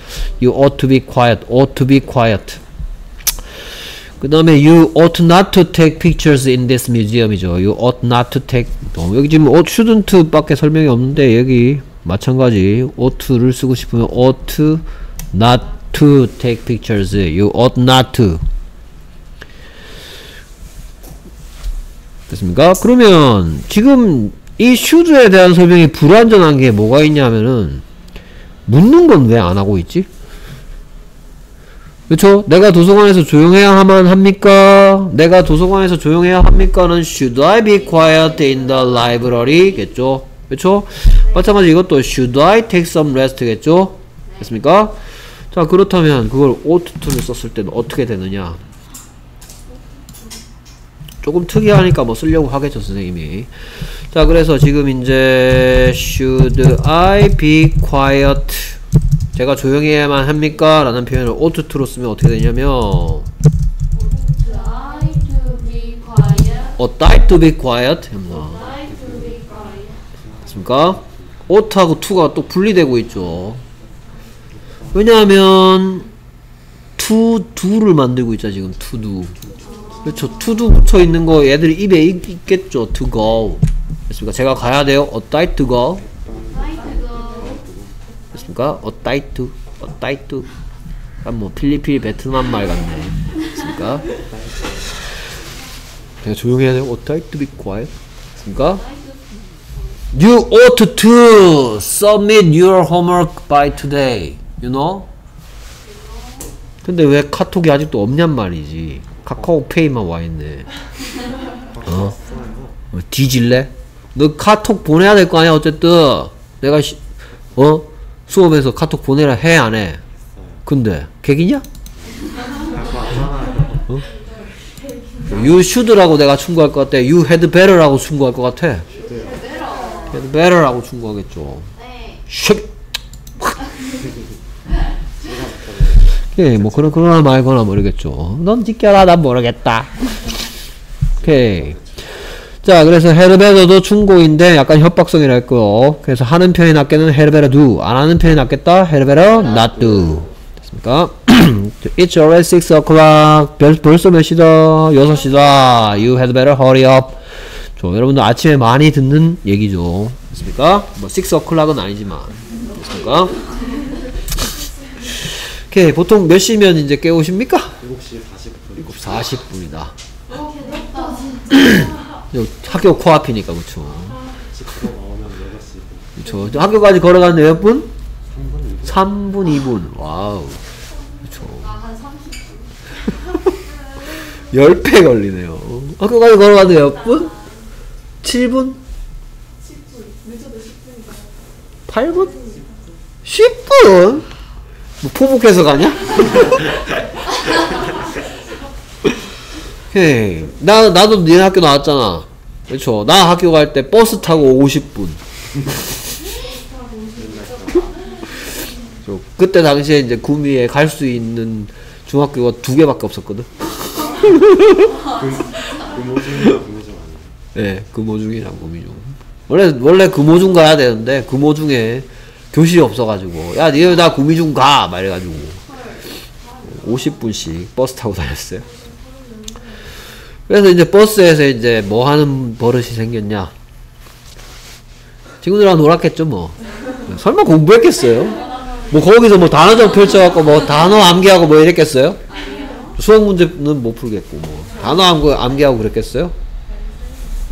you ought to be quiet, ought to be quiet. 그 다음에 you ought not to take pictures in this museum이죠. you ought not to take 어, 여기 지금 ought, shouldn't 밖에 설명이 없는데 여기 마찬가지 ought를 쓰고 싶으면 ought not to take pictures. you ought not to 됐습니까? 그러면 지금 이 should에 대한 설명이 불완전한 게 뭐가 있냐면은 묻는 건 왜 안 하고 있지? 그쵸? 내가 도서관에서 조용해야 하만 합니까? 내가 도서관에서 조용해야 합니까는 should I be quiet in the library? 겠죠? 그쵸? 마찬가지 이것도 should I take some rest? 겠죠? 됐습니까? 자 그렇다면 그걸 ought to를 썼을 때는 어떻게 되느냐 조금 특이하니까 뭐 쓰려고 하겠죠 선생님이 자 그래서 지금 이제 should I be quiet 제가 조용히 해야만 합니까? 라는 표현을 to로 쓰면 어떻게 되냐면 Try to be quiet. ought I to be quiet quiet. 맞습니까? ought하고 to가 또 분리되고 있죠 왜냐하면 to do를 만들고 있잖아 지금 to do 그렇죠 to do 붙여 있는 거 얘들이 입에 있, 있겠죠 to go 됐습니까? 제가 가야 돼요 go Try to go. I to 약간 뭐 필리핀 베트남 말 같네 됐습니까? 내가 조용히 해야 I to be quiet 됐습니까? You ought to submit your homework by today. You know? 근데 왜 카톡이 아직도 없냔 말이지. 카카오페이만 와 있네. 어? 어, 뒤질래? 너 카톡 보내야 될 거 아니야 어쨌든. 내가 시, 어? 수업에서 카톡 보내라 해 안 해? 근데 객이냐? 어? You should라고 내가 충고할 것 같아. You had better라고 충고할 것 같아. had better라고 충고하겠죠. 네. 슉! 예, 뭐 그런 그러나 말거나 모르겠죠. 넌 지켜라, 난 모르겠다. 오케이. 자, 그래서 헤르베더도 충고인데 약간 협박성이랄 거. 그래서 하는 편이 낫게는 헤르베더 do, 안 하는 편이 낫겠다. 헤르베더 not do. 됐습니까? It's already 6 o'clock. 벌, 벌써 몇 시다? 6시다. You had better hurry up. 저 여러분들 아침에 많이 듣는 얘기죠. 됐습니까? 뭐6 o'clock은 아니지만. 됐습니까? 오케이. 보통 몇 시면 이제 깨우십니까? 7시 40분 7시 40분이다. 학교 코앞이니까 그쵸. 6시 그쵸. 저 학교까지 걸어가는데 몇 분? 3분, 2분. 와우. 그쵸. 나한 30분. 10배 걸리네요. 학교까지 걸어가는데 몇 분? 7분? 10분. 늦어도 10분이다. 8분? 10분? 뭐 포복해서 가냐? 오케이. 나, 나도 니네 학교 나왔잖아. 그쵸. 나 학교 갈 때 버스 타고 50분. 저 그때 당시에 이제 구미에 갈 수 있는 중학교가 두 개밖에 없었거든. 금오중이나 금오중 아니에요? 예, 금오중이랑 구미중. 원래, 원래 금오중 가야 되는데, 금오중에 교실이 없어가지고, 야, 니네 다 구미중 가! 막 이래가지고. 50분씩 버스 타고 다녔어요. 그래서 이제 버스에서 이제 뭐 하는 버릇이 생겼냐. 친구들이랑 놀았겠죠, 뭐. 설마 공부했겠어요? 뭐 거기서 뭐 단어점 펼쳐갖고 뭐 단어 암기하고 뭐 이랬겠어요? 수학 문제는 못 풀겠고, 뭐. 단어 암기, 암기하고 그랬겠어요?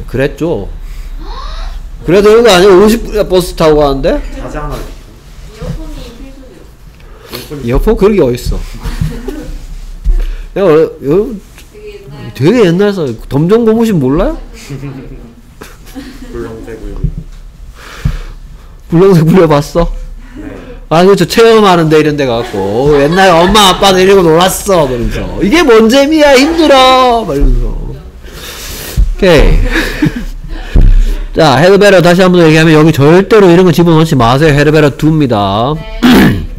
그랬죠. 그래도 되는 거 아니야? 50분이나 버스 타고 가는데? 하나 이어폰이 필수죠. 이어폰 그런 게 어딨어. 내가 어, 여, 되게 옛날 되게 옛날 사 검정 고무신 몰라요? 굴렁쇠 굴려봤어? 네 아, 그렇죠. 체험하는데 이런 데 가고 옛날에 엄마 아빠는 이러고 놀았어. 그러면서. 이게 뭔 재미야, 힘들어. 막 이러면서. 오케이. 자, had better 다시 한번 얘기하면 여기 절대로 이런 거 집어넣지 마세요. had better do입니다.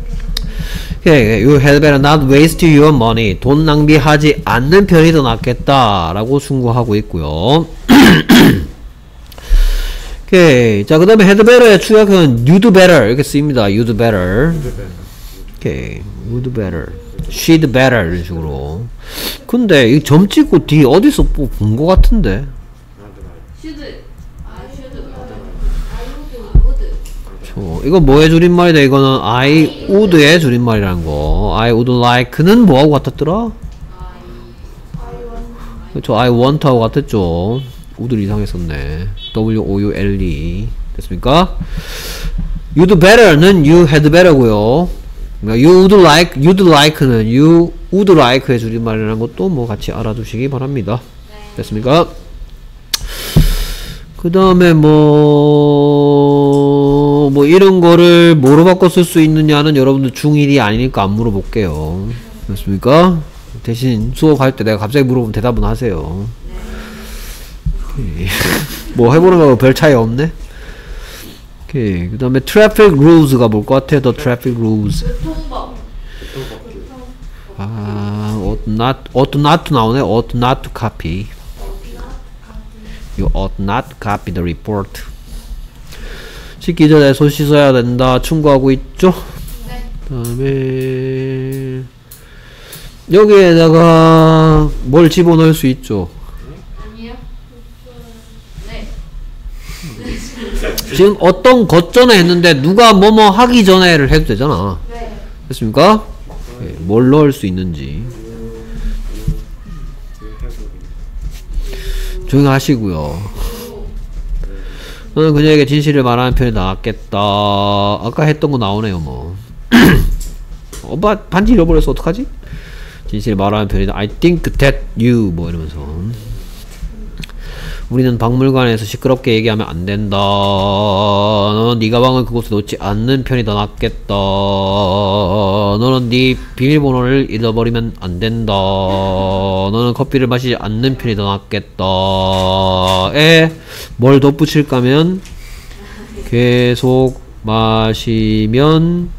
오케이. You had better not waste your money. 돈 낭비하지 않는 편이 더 낫겠다라고 충고하고 있고요. 오케이. 자, 그 다음에 had better의 추약은 you'd better 이렇게 쓰입니다. you'd better. 오케이. would better. she'd better 이런 식으로. 근데 이 점 찍고 뒤 어디서 뭐본거 같은데? 슈 저, 이거 뭐의 줄임말이다? 이거는 I would의 줄임말이라는 거. I would like는 뭐하고 같았더라? 그쵸, I want하고 같았죠. 우드 이상했었네. W O U L E 됐습니까? You'd better는 you had better고요. 그러니까 you would like, you'd like는 you would like의 줄임말이라는 것도 뭐 같이 알아두시기 바랍니다. 됐습니까? 그 다음에 뭐, 뭐 이런 거를 뭐로 바꿔 쓸 수 있느냐는 여러분들 중1이 아니니까 안 물어볼게요. 됐습니까? 대신 수업할 때 내가 갑자기 물어보면 대답은 하세요. 뭐 해보는 거하고 별 차이 없네? 오케이. 그 다음에 traffic rules가 뭘 것? The traffic rules. 교통법. 아, ought not, ought not 나오네. ought not to copy. You ought not copy the report. 씻기 전에 손 씻어야 된다. 충고하고 있죠? 네. 다음에 여기에다가 뭘 집어넣을 수 있죠? 아니요. 네. 지금 어떤 것 전에 했는데 누가 뭐뭐 하기 전에를 해도 되잖아. 네. 됐습니까? 예, 뭘 넣을 수 있는지 조용히 하시고요. 너는 그녀에게 진실을 말하는 편이 낫겠다. 아까 했던 거 나오네요, 뭐. 오빠 반지 잃어버려서 어떡하지? 진실 말하는 편이 나. I think that you 뭐 이러면서. 우리는 박물관에서 시끄럽게 얘기하면 안 된다. 너는 네 가방을 그곳에 놓지 않는 편이 더 낫겠다. 너는 네 비밀번호를 잃어버리면 안 된다. 너는 커피를 마시지 않는 편이 더 낫겠다. 에, 뭘 덧붙일까면 계속 마시면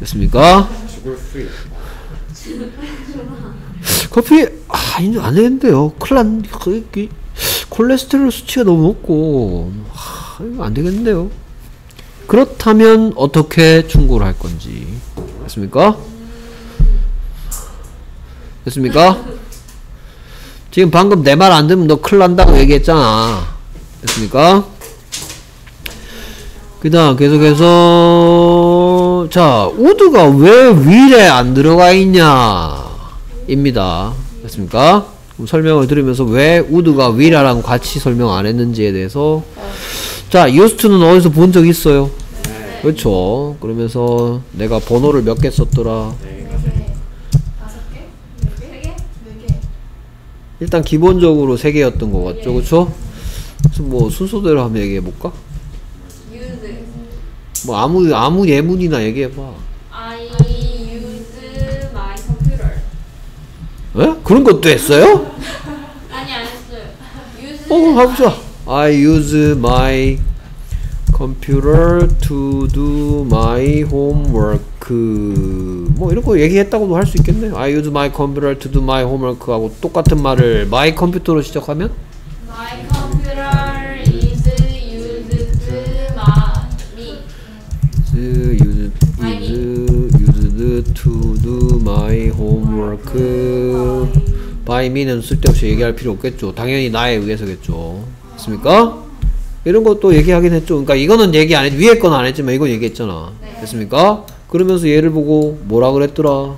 됐습니까? 커피 아 이제 안 되는데요. 클란 그, 그, 콜레스테롤 수치가 너무 높고 아, 이거 안 되겠는데요. 그렇다면 어떻게 충고를 할 건지 됐습니까? 됐습니까? 지금 방금 내 말 안 들으면 너 큰일 난다고 얘기했잖아. 됐습니까? 그 다음 계속해서 자 우드가 왜 윌에 안 들어가 있냐 입니다 됐습니까? 설명을 들으면서 왜 우드가 윌이랑 같이 설명 안 했는지에 대해서 자 유스트는 어디서 본 적 있어요? 그렇죠 그러면서 내가 번호를 몇 개 썼더라 네 다섯 개? 세 개? 네 개. 일단 기본적으로 세 개였던 것 같죠, 그쵸? 그래서 뭐 순서대로 한번 얘기해 볼까? 뭐 아무 아무 예문이나 얘기해 봐. I use my computer 에? 그런 것도 했어요? 아니 안 했어요 use 어, 해보자. I use my computer to do my homework. 뭐 이런 거 얘기했다고도 할 수 있겠네. I use my computer to do my homework 하고 똑같은 말을 my 컴퓨터로 시작하면 My computer is used my me is used, is used to do my homework. by me는 쓸데없이 얘기할 필요 없겠죠. 당연히 나에 의해서겠죠. 됐습니까? 이런 것도 얘기하긴 했죠. 그러니까 이거는 얘기 안 했, 위에 건 안 했지만 이건 얘기했잖아. 네. 됐습니까? 그러면서 얘를 보고 뭐라 그랬더라?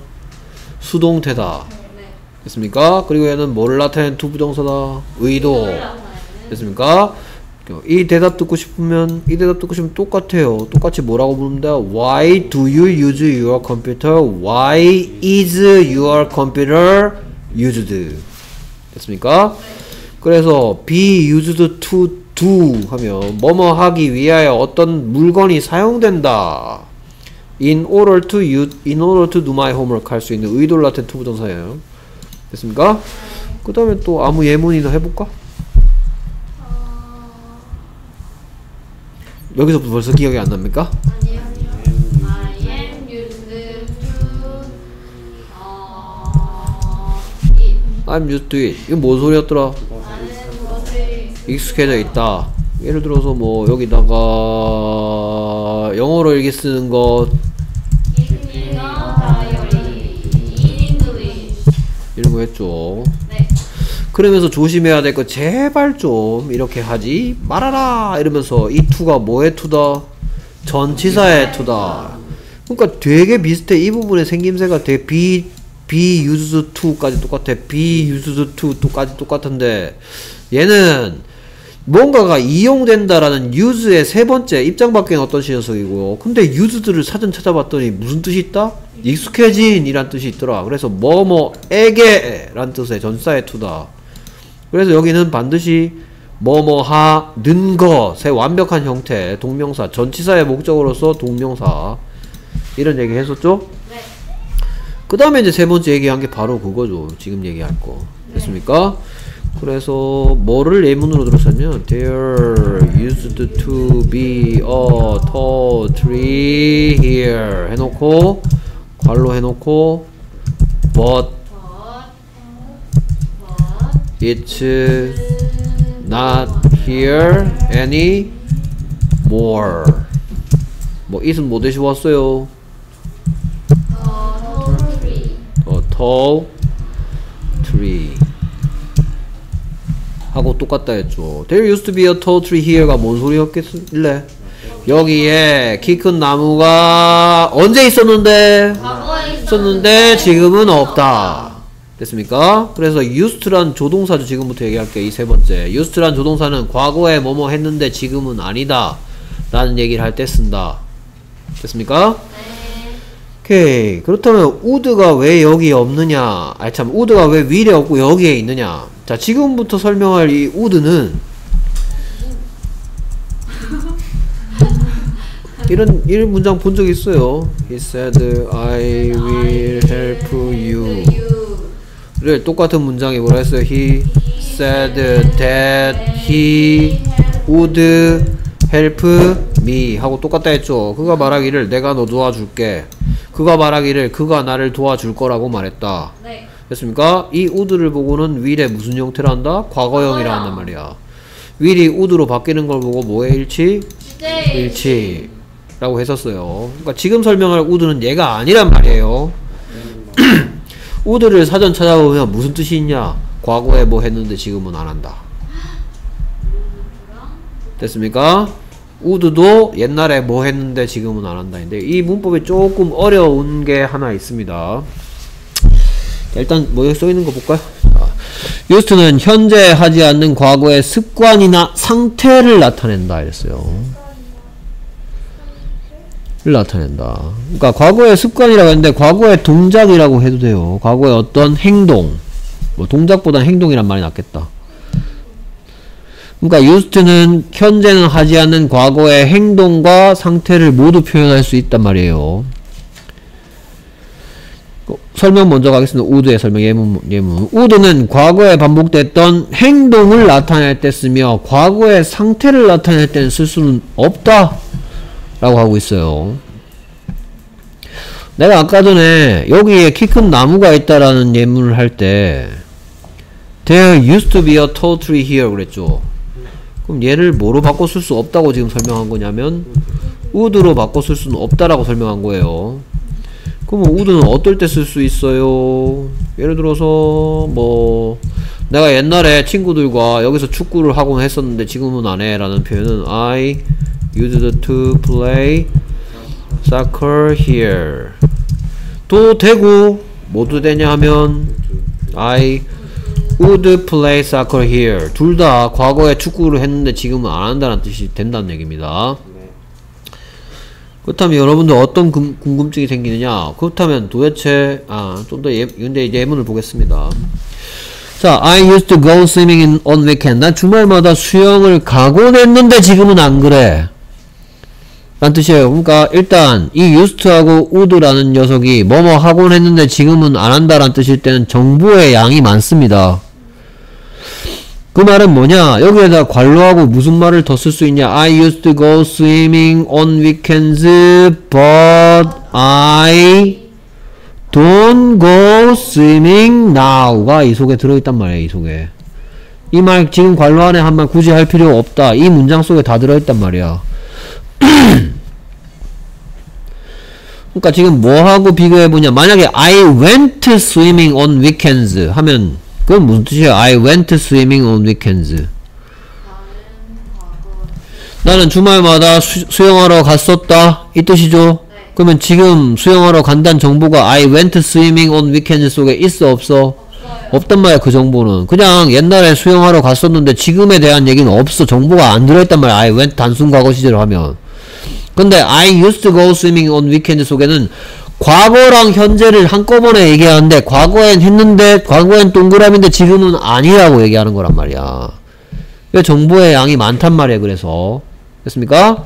수동태다. 네 됐습니까? 그리고 얘는 뭐를 나타낸 투부정사다. 의도. 됐습니까? 이 대답 듣고 싶으면 이 대답 듣고 싶으면 똑같아요. 똑같이 뭐라고 부릅니다. Why do you use your computer? Why is your computer used? 됐습니까? 그래서 be used to do 하면 뭐뭐 하기 위하여 어떤 물건이 사용된다. In order to use, in order to do my homework 할 수 있는 의도를 나타낸 투부정사예요. 됐습니까? 그 다음에 또 아무 예문이나 해볼까? 여기서부터 벌써 기억이 안 납니까? 아니요 to 어 it I'm used to it. 이거 뭔 소리였더라? 익숙해져 있다. 예를 들어서 뭐 여기다가 영어로 일기 쓰는 것 이런 거 했죠. 네 그러면서 조심해야 될 거 제발 좀 이렇게 하지 말아라 이러면서 이 투가 뭐의 투다? 전치사의 투다. 그러니까 되게 비슷해. 이 부분의 생김새가 되게 be used to까지 똑같아. be used to까지 똑같은데 얘는 뭔가가 이용된다라는 use의 세 번째 입장 바뀐 어떤 녀석이고요. 근데 used를 사전 찾아봤더니 무슨 뜻이 있다? 익숙해진이란 뜻이 있더라. 그래서 뭐뭐에게란 뜻의 전사의 투다. 그래서 여기는 반드시 뭐뭐하 는 것의 완벽한 형태 동명사 전치사의 목적으로서 동명사 이런 얘기 했었죠? 네. 그 다음에 이제 세 번째 얘기한 게 바로 그거죠. 지금 얘기할 거. 됐습니까? 그래서 뭐를 예문으로 들었냐면 There used to be a tall tree here 해놓고 괄로 해놓고 But it's not here any more 뭐 it은 뭐 대시 왔어요? the tree 어, tall 하고 똑같다 했죠. There used to be a tall tree here가 뭔 소리였겠길래? 여기에 키 큰 나무가 언제 있었는데? 있었는데 지금은 없다. 됐습니까? 그래서 used란 조동사죠. 지금부터 얘기할게요. 이 세 번째. used란 조동사는 과거에 뭐뭐 했는데 지금은 아니다. 라는 얘기를 할 때 쓴다. 됐습니까? 오케이. 그렇다면 would가 왜 여기 없느냐? 아니 참 would가 왜 위에 없고 여기에 있느냐? 자, 지금부터 설명할 이 would는 이런 이런 문장 본 적 있어요. He said, "I will help you." 를 똑같은 문장이 뭐라 했어요? He said that he would help me 하고 똑같다 했죠. 그가 말하기를 내가 너 도와줄게. 그가 말하기를 그가 나를 도와줄 거라고 말했다. 네 됐습니까? 이 would를 보고는 will의 무슨 형태를 한다? 과거형이라 한단 말이야. will이 would로 바뀌는 걸 보고 뭐의 일치? 일치 라고 했었어요. 그러니까 지금 설명할 would는 얘가 아니란 말이에요. would를 사전 찾아보면 무슨 뜻이 있냐? 과거에 뭐 했는데 지금은 안 한다. 됐습니까? would도 옛날에 뭐 했는데 지금은 안 한다 인데 이 문법이 조금 어려운 게 하나 있습니다. 자, 일단 뭐 여기 써 있는 거 볼까요? 유스트는 현재 하지 않는 과거의 습관이나 상태를 나타낸다 이랬어요. 를 나타낸다. 그러니까 과거의 습관이라고 했는데 과거의 동작이라고 해도 돼요. 과거의 어떤 행동. 뭐 동작보다 행동이란 말이 낫겠다. 그러니까 used는 현재는 하지 않는 과거의 행동과 상태를 모두 표현할 수 있단 말이에요. 어, 설명 먼저 가겠습니다. would의 설명 예문 예문. would는 과거에 반복됐던 행동을 나타낼 때 쓰며 과거의 상태를 나타낼 때는 쓸 수는 없다. 라고 하고 있어요. 내가 아까 전에 여기에 키 큰 나무가 있다라는 예문을 할 때 There used to be a tall tree here 그랬죠. 그럼 얘를 뭐로 바꿔 쓸 수 없다고 지금 설명한 거냐면 would로 바꿔 쓸 수는 없다라고 설명한 거예요. 그러면 would는 어떨 때 쓸 수 있어요? 예를 들어서 뭐 내가 옛날에 친구들과 여기서 축구를 하곤 했었는데 지금은 안 해 라는 표현은 I used to play soccer here 도 되고 뭐도 되냐 하면 I would play soccer here 둘 다 과거에 축구를 했는데 지금은 안 한다는 뜻이 된다는 얘기입니다 네. 그렇다면 여러분들 어떤 금- 궁금증이 생기느냐? 그렇다면 도대체 아 좀 더 예, 근데 예문을 보겠습니다. 자 I used to go swimming in, on weekend. 난 주말마다 수영을 가곤 했는데 지금은 안 그래. 란 뜻이에요. 그러니까 일단 이 used하고 would라는 녀석이 뭐뭐 하곤 했는데 지금은 안 한다 란 뜻일 때는 정보의 양이 많습니다 그 말은 뭐냐? 여기에다 관로하고 무슨 말을 더 쓸 수 있냐? I used to go swimming on weekends, but I don't go swimming now가 이 속에 들어있단 말이에요, 이 속에. 이 말 지금 관로 안에 한 말 굳이 할 필요 없다. 이 문장 속에 다 들어있단 말이야. 그러니까 지금 뭐하고 비교해보냐? 만약에 I went swimming on weekends 하면 그건 무슨 뜻이야? I went swimming on weekends. 나는 주말마다 수, 수영하러 갔었다. 이 뜻이죠? 네. 그러면 지금 수영하러 간다는 정보가 I went swimming on weekends 속에 있어 없어? 없어요. 없단 말이야 그 정보는 그냥 옛날에 수영하러 갔었는데 지금에 대한 얘기는 없어 정보가 안 들어있단 말이야 I went 단순 과거 시제로 하면 근데 I used to go swimming on weekend 속에는 과거랑 현재를 한꺼번에 얘기하는데 과거엔 했는데 과거엔 동그라미인데 지금은 아니라고 얘기하는 거란 말이야 왜 정보의 양이 많단 말이야 그래서 됐습니까?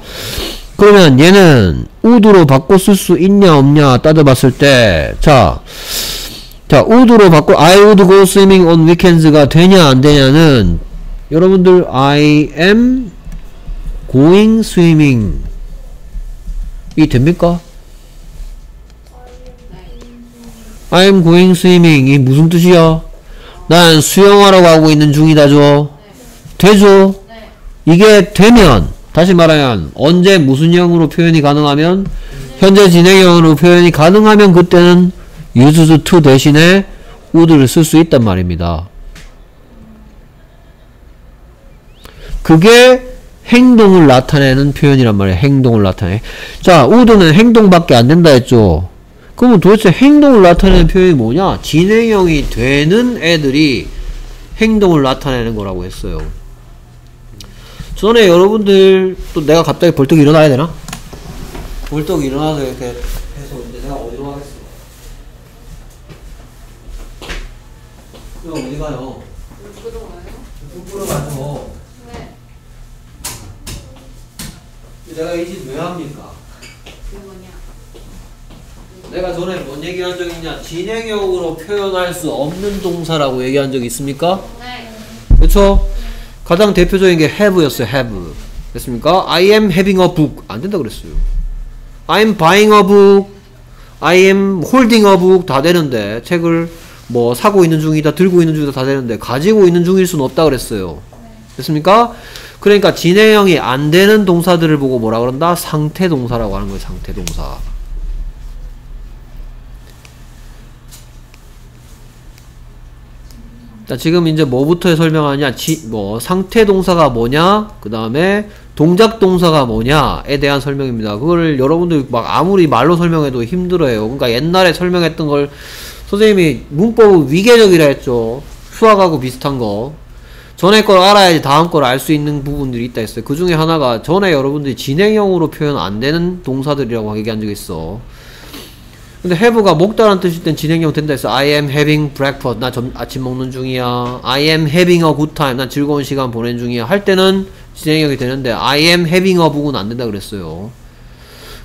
그러면 얘는 would로 바꿔 쓸 수 있냐 없냐 따져봤을 때 자 자, would로 바꿔 I would go swimming on weekends가 되냐 안 되냐는 여러분들 I am going swimming 이 됩니까? I am going swimming 이 무슨 뜻이야? 난 수영하러 가고 있는 중이다죠. 되죠? 네. 이게 되면 다시 말하면 언제 무슨 형으로 표현이 가능하면 현재 진행형으로 표현이 가능하면 그때는 used to 대신에 would를 쓸 수 있단 말입니다. 그게 행동을 나타내는 표현이란 말이에요. 행동을 나타내. 자, would는 행동밖에 안 된다 했죠. 그러면 도대체 행동을 나타내는 표현이 뭐냐? 진행형이 되는 애들이 행동을 나타내는 거라고 했어요. 전에 여러분들 또 내가 갑자기 벌떡 일어나야 되나? 벌떡 일어나서 이렇게 해서 이제 내가 어디로 가겠어? 형 어디 가요? 물 들어와요? 물 뿌러 가죠. 네. 내가 이 집 왜 합니까? 내가 전에 뭔 얘기한 적 있냐? 진행형으로 표현할 수 없는 동사라고 얘기한 적 있습니까? 네. 그렇죠? 가장 대표적인 게 have였어요. have. 됐습니까? I am having a book. 안 된다 그랬어요. I am buying a book. I am holding a book. 다 되는데 책을 뭐 사고 있는 중이다, 들고 있는 중이다 다 되는데 가지고 있는 중일 수는 없다 그랬어요. 됐습니까? 그러니까 진행형이 안 되는 동사들을 보고 뭐라 그런다? 상태 동사라고 하는 거예요. 상태 동사. 자, 지금 이제 뭐부터 설명하냐? 지, 뭐, 상태 동사가 뭐냐? 그 다음에 동작 동사가 뭐냐에 대한 설명입니다. 그걸 여러분들 막 아무리 말로 설명해도 힘들어요. 그러니까 옛날에 설명했던 걸 선생님이 문법은 위계적이라 했죠. 수학하고 비슷한 거. 전에 걸 알아야지 다음 걸 알 수 있는 부분들이 있다 했어요. 그 중에 하나가 전에 여러분들이 진행형으로 표현 안 되는 동사들이라고 얘기한 적이 있어. 근데 have가 먹다라는 뜻일 땐 진행형 된다 했어. I am having breakfast. 나 점, 아침 먹는 중이야. I am having a good time. 난 즐거운 시간 보낸 중이야. 할 때는 진행형이 되는데 I am having a book은 안 된다 그랬어요.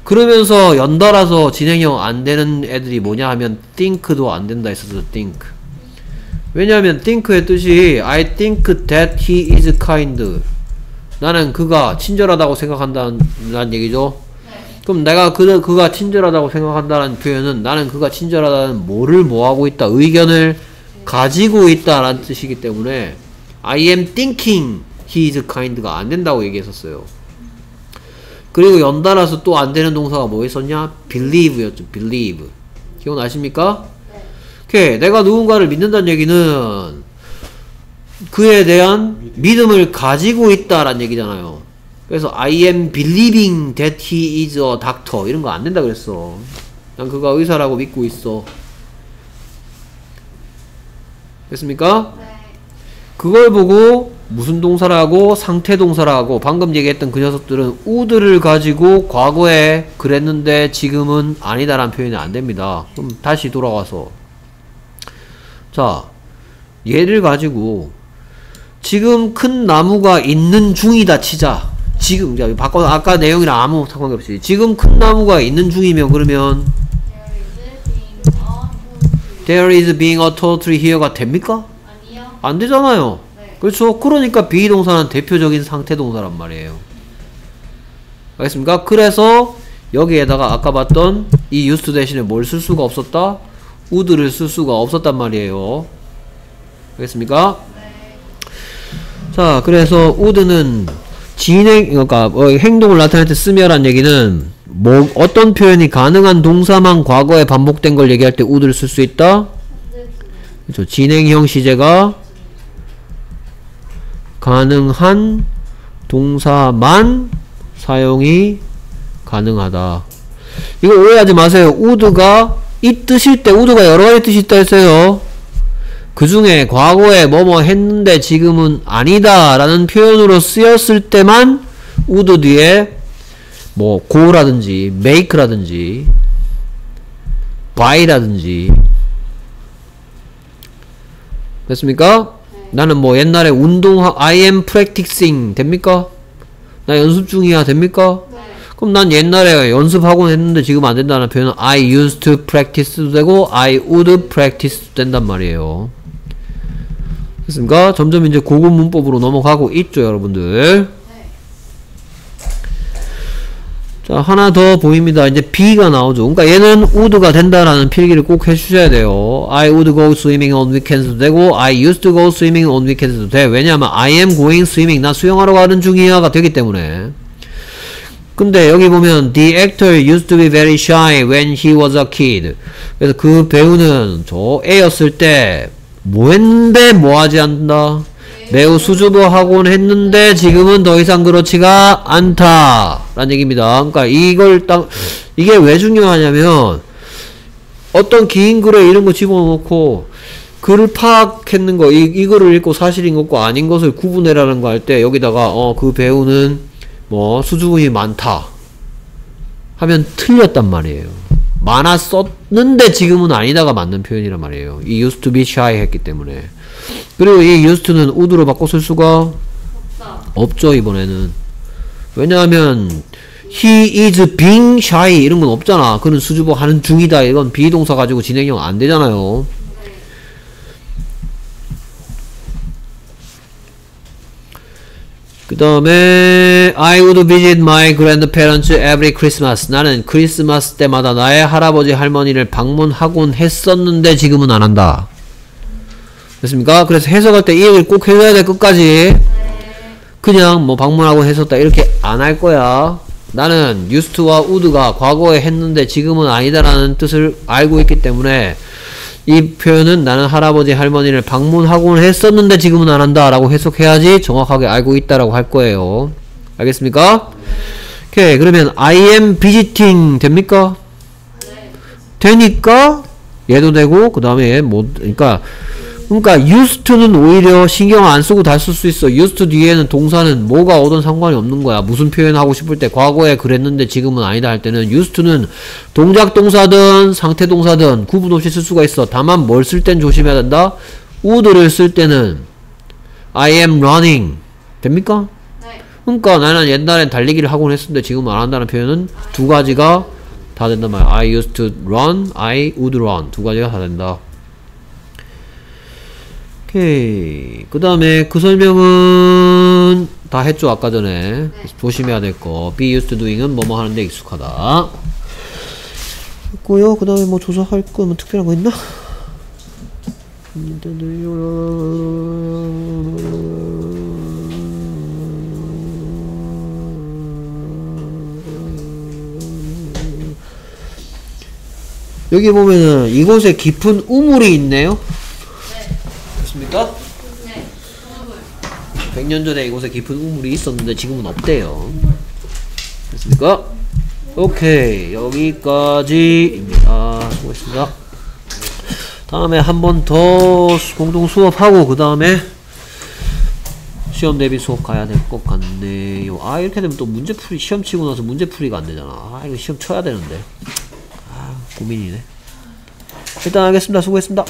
그러면서 연달아서 진행형 안 되는 애들이 뭐냐 하면 think도 안 된다 했었어. think. 왜냐하면 think의 뜻이 I think that he is kind. 나는 그가 친절하다고 생각한다는 얘기죠. 그럼 내가 그, 그가 친절하다고 생각한다는 표현은 나는 그가 친절하다는 뭐를 뭐하고 있다 의견을 가지고 있다라는 뜻이기 때문에 I am thinking he is kind가 안 된다고 얘기했었어요. 그리고 연달아서 또 안 되는 동사가 뭐 있었냐? believe였죠 believe. 기억나십니까? 오케이 내가 누군가를 믿는다는 얘기는 그에 대한 믿음을 가지고 있다라는 얘기잖아요 그래서 I am believing that he is a doctor 이런 거 안 된다 그랬어. 난 그가 의사라고 믿고 있어. 됐습니까? 네. 그걸 보고 무슨 동사라고 상태 동사라고 방금 얘기했던 그 녀석들은 would를 가지고 과거에 그랬는데 지금은 아니다라는 표현이 안 됩니다. 그럼 다시 돌아와서 자 얘를 가지고 지금 큰 나무가 있는 중이다 치자. 지금 야, 바꿔 아까 내용이랑 아무 상관없이 지금 큰 나무가 있는 중이면 그러면 There is being a tall tree. here가 됩니까? 아니요. 안 되잖아요. 네. 그렇죠. 그러니까 비동사는 대표적인 상태 동사란 말이에요. 알겠습니까? 그래서 여기에다가 아까 봤던 이 used 대신에 뭘 쓸 수가 없었다? would를 쓸 수가 없었단 말이에요. 알겠습니까? 자, 그래서 would는 진행, 그러니까 어, 행동을 나타낼 때 쓰며란 얘기는 뭐 어떤 표현이 가능한 동사만 과거에 반복된 걸 얘기할 때 would를 쓸 수 있다? 그렇죠. 진행형 시제가 가능한 동사만 사용이 가능하다. 이거 오해하지 마세요. would가 이 뜻일 때 would가 여러 가지 뜻이 있다 했어요. 그 중에 과거에 뭐뭐 했는데 지금은 아니다 라는 표현으로 쓰였을 때만 would 뒤에 뭐 go라든지 make라든지 buy라든지 됐습니까? 나는 뭐 옛날에 운동 I am practicing 됩니까? 나 연습 중이야 됩니까? 네. 그럼 난 옛날에 연습하곤 했는데 지금 안 된다는 표현은 I used to practice도 되고 I would practice도 된단 말이에요. 됐습니까? 점점 이제 고급 문법으로 넘어가고 있죠, 여러분들. 자, 하나 더 보입니다. 이제 B가 나오죠. 그러니까 얘는 would가 된다라는 필기를 꼭 해주셔야 돼요. I would go swimming on weekends도 되고, I used to go swimming on weekends도 돼. 왜냐하면 I am going swimming. 나 수영하러 가는 중이야가 되기 때문에. 근데 여기 보면 The actor used to be very shy when he was a kid. 그래서 그 배우는 저 애였을 때 뭐 했는데 뭐 하지 않는다. 매우 수줍어하곤 했는데 지금은 더 이상 그렇지가 않다. 라는 얘기입니다. 그러니까 이걸 딱 이게 왜 중요하냐면 어떤 긴 글에 이런 거 집어넣고 글을 파악했는 거 이, 이거를 읽고 사실인 것과 아닌 것을 구분해라는 거 할 때 여기다가 어 그 배우는 뭐 수줍음이 많다 하면 틀렸단 말이에요. 많았었는데 지금은 아니다가 맞는 표현이란 말이에요. 이 used to be shy 했기 때문에. 그리고 이 used to는 would로 바꿔 쓸 수가. 없죠 이번에는. 왜냐하면 he is being shy 이런 건 없잖아. 그는 수줍어 하는 중이다. 이건 비동사 가지고 진행형 안 되잖아요. 그 다음에 I would visit my grandparents every Christmas. 나는 크리스마스 때마다 나의 할아버지 할머니를 방문하곤 했었는데 지금은 안 한다. 됐습니까? 그래서 해석할 때 이 얘기를 꼭 해줘야 돼 끝까지. 그냥 뭐 방문하고 했었다 이렇게 안 할 거야. 나는 to와 would가 과거에 했는데 지금은 아니다라는 뜻을 알고 있기 때문에 이 표현은 나는 할아버지 할머니를 방문하곤 했었는데 지금은 안 한다 라고 해석해야지 정확하게 알고 있다라고 할 거예요 알겠습니까? 오케이 그러면 I am visiting 됩니까? 되니까 얘도 되고 그 다음에 뭐 그러니까 그러니까 used to는 오히려 신경 안 쓰고 다 쓸 수 있어. used to 뒤에는 동사는 뭐가 오든 상관이 없는 거야. 무슨 표현 하고 싶을 때 과거에 그랬는데 지금은 아니다 할 때는 used to는 동작 동사든 상태 동사든 구분 없이 쓸 수가 있어. 다만 뭘 쓸 땐 조심해야 된다. would를 쓸 때는 I am running 됩니까? 네. 그러니까 나는 옛날엔 달리기를 하곤 했었는데 지금은 안 한다는 표현은 두 가지가 다 된단 말이야. I used to run, I would run 두 가지가 다 된다. 오케이. 그 다음에 그 설명은 다 했죠 아까 전에 조심해야 될 거. Be used to doing은 뭐뭐 하는데 익숙하다. 있고요. 그 다음에 뭐 조사할 거 뭐 특별한 거 있나? 여기 보면은 이곳에 깊은 우물이 있네요. 됐습니까? 네. 선물. 100년 전에 이곳에 깊은 우물이 있었는데 지금은 없대요. 됐습니까? 오케이 여기까지입니다. 수고했습니다. 다음에 한 번 더 공동 수업하고 그 다음에 시험 대비 수업 가야 될 것 같네요. 아 이렇게 되면 또 문제풀이 시험 치고 나서 문제풀이가 안 되잖아. 아 이거 시험 쳐야 되는데. 아 고민이네. 일단 알겠습니다. 수고했습니다.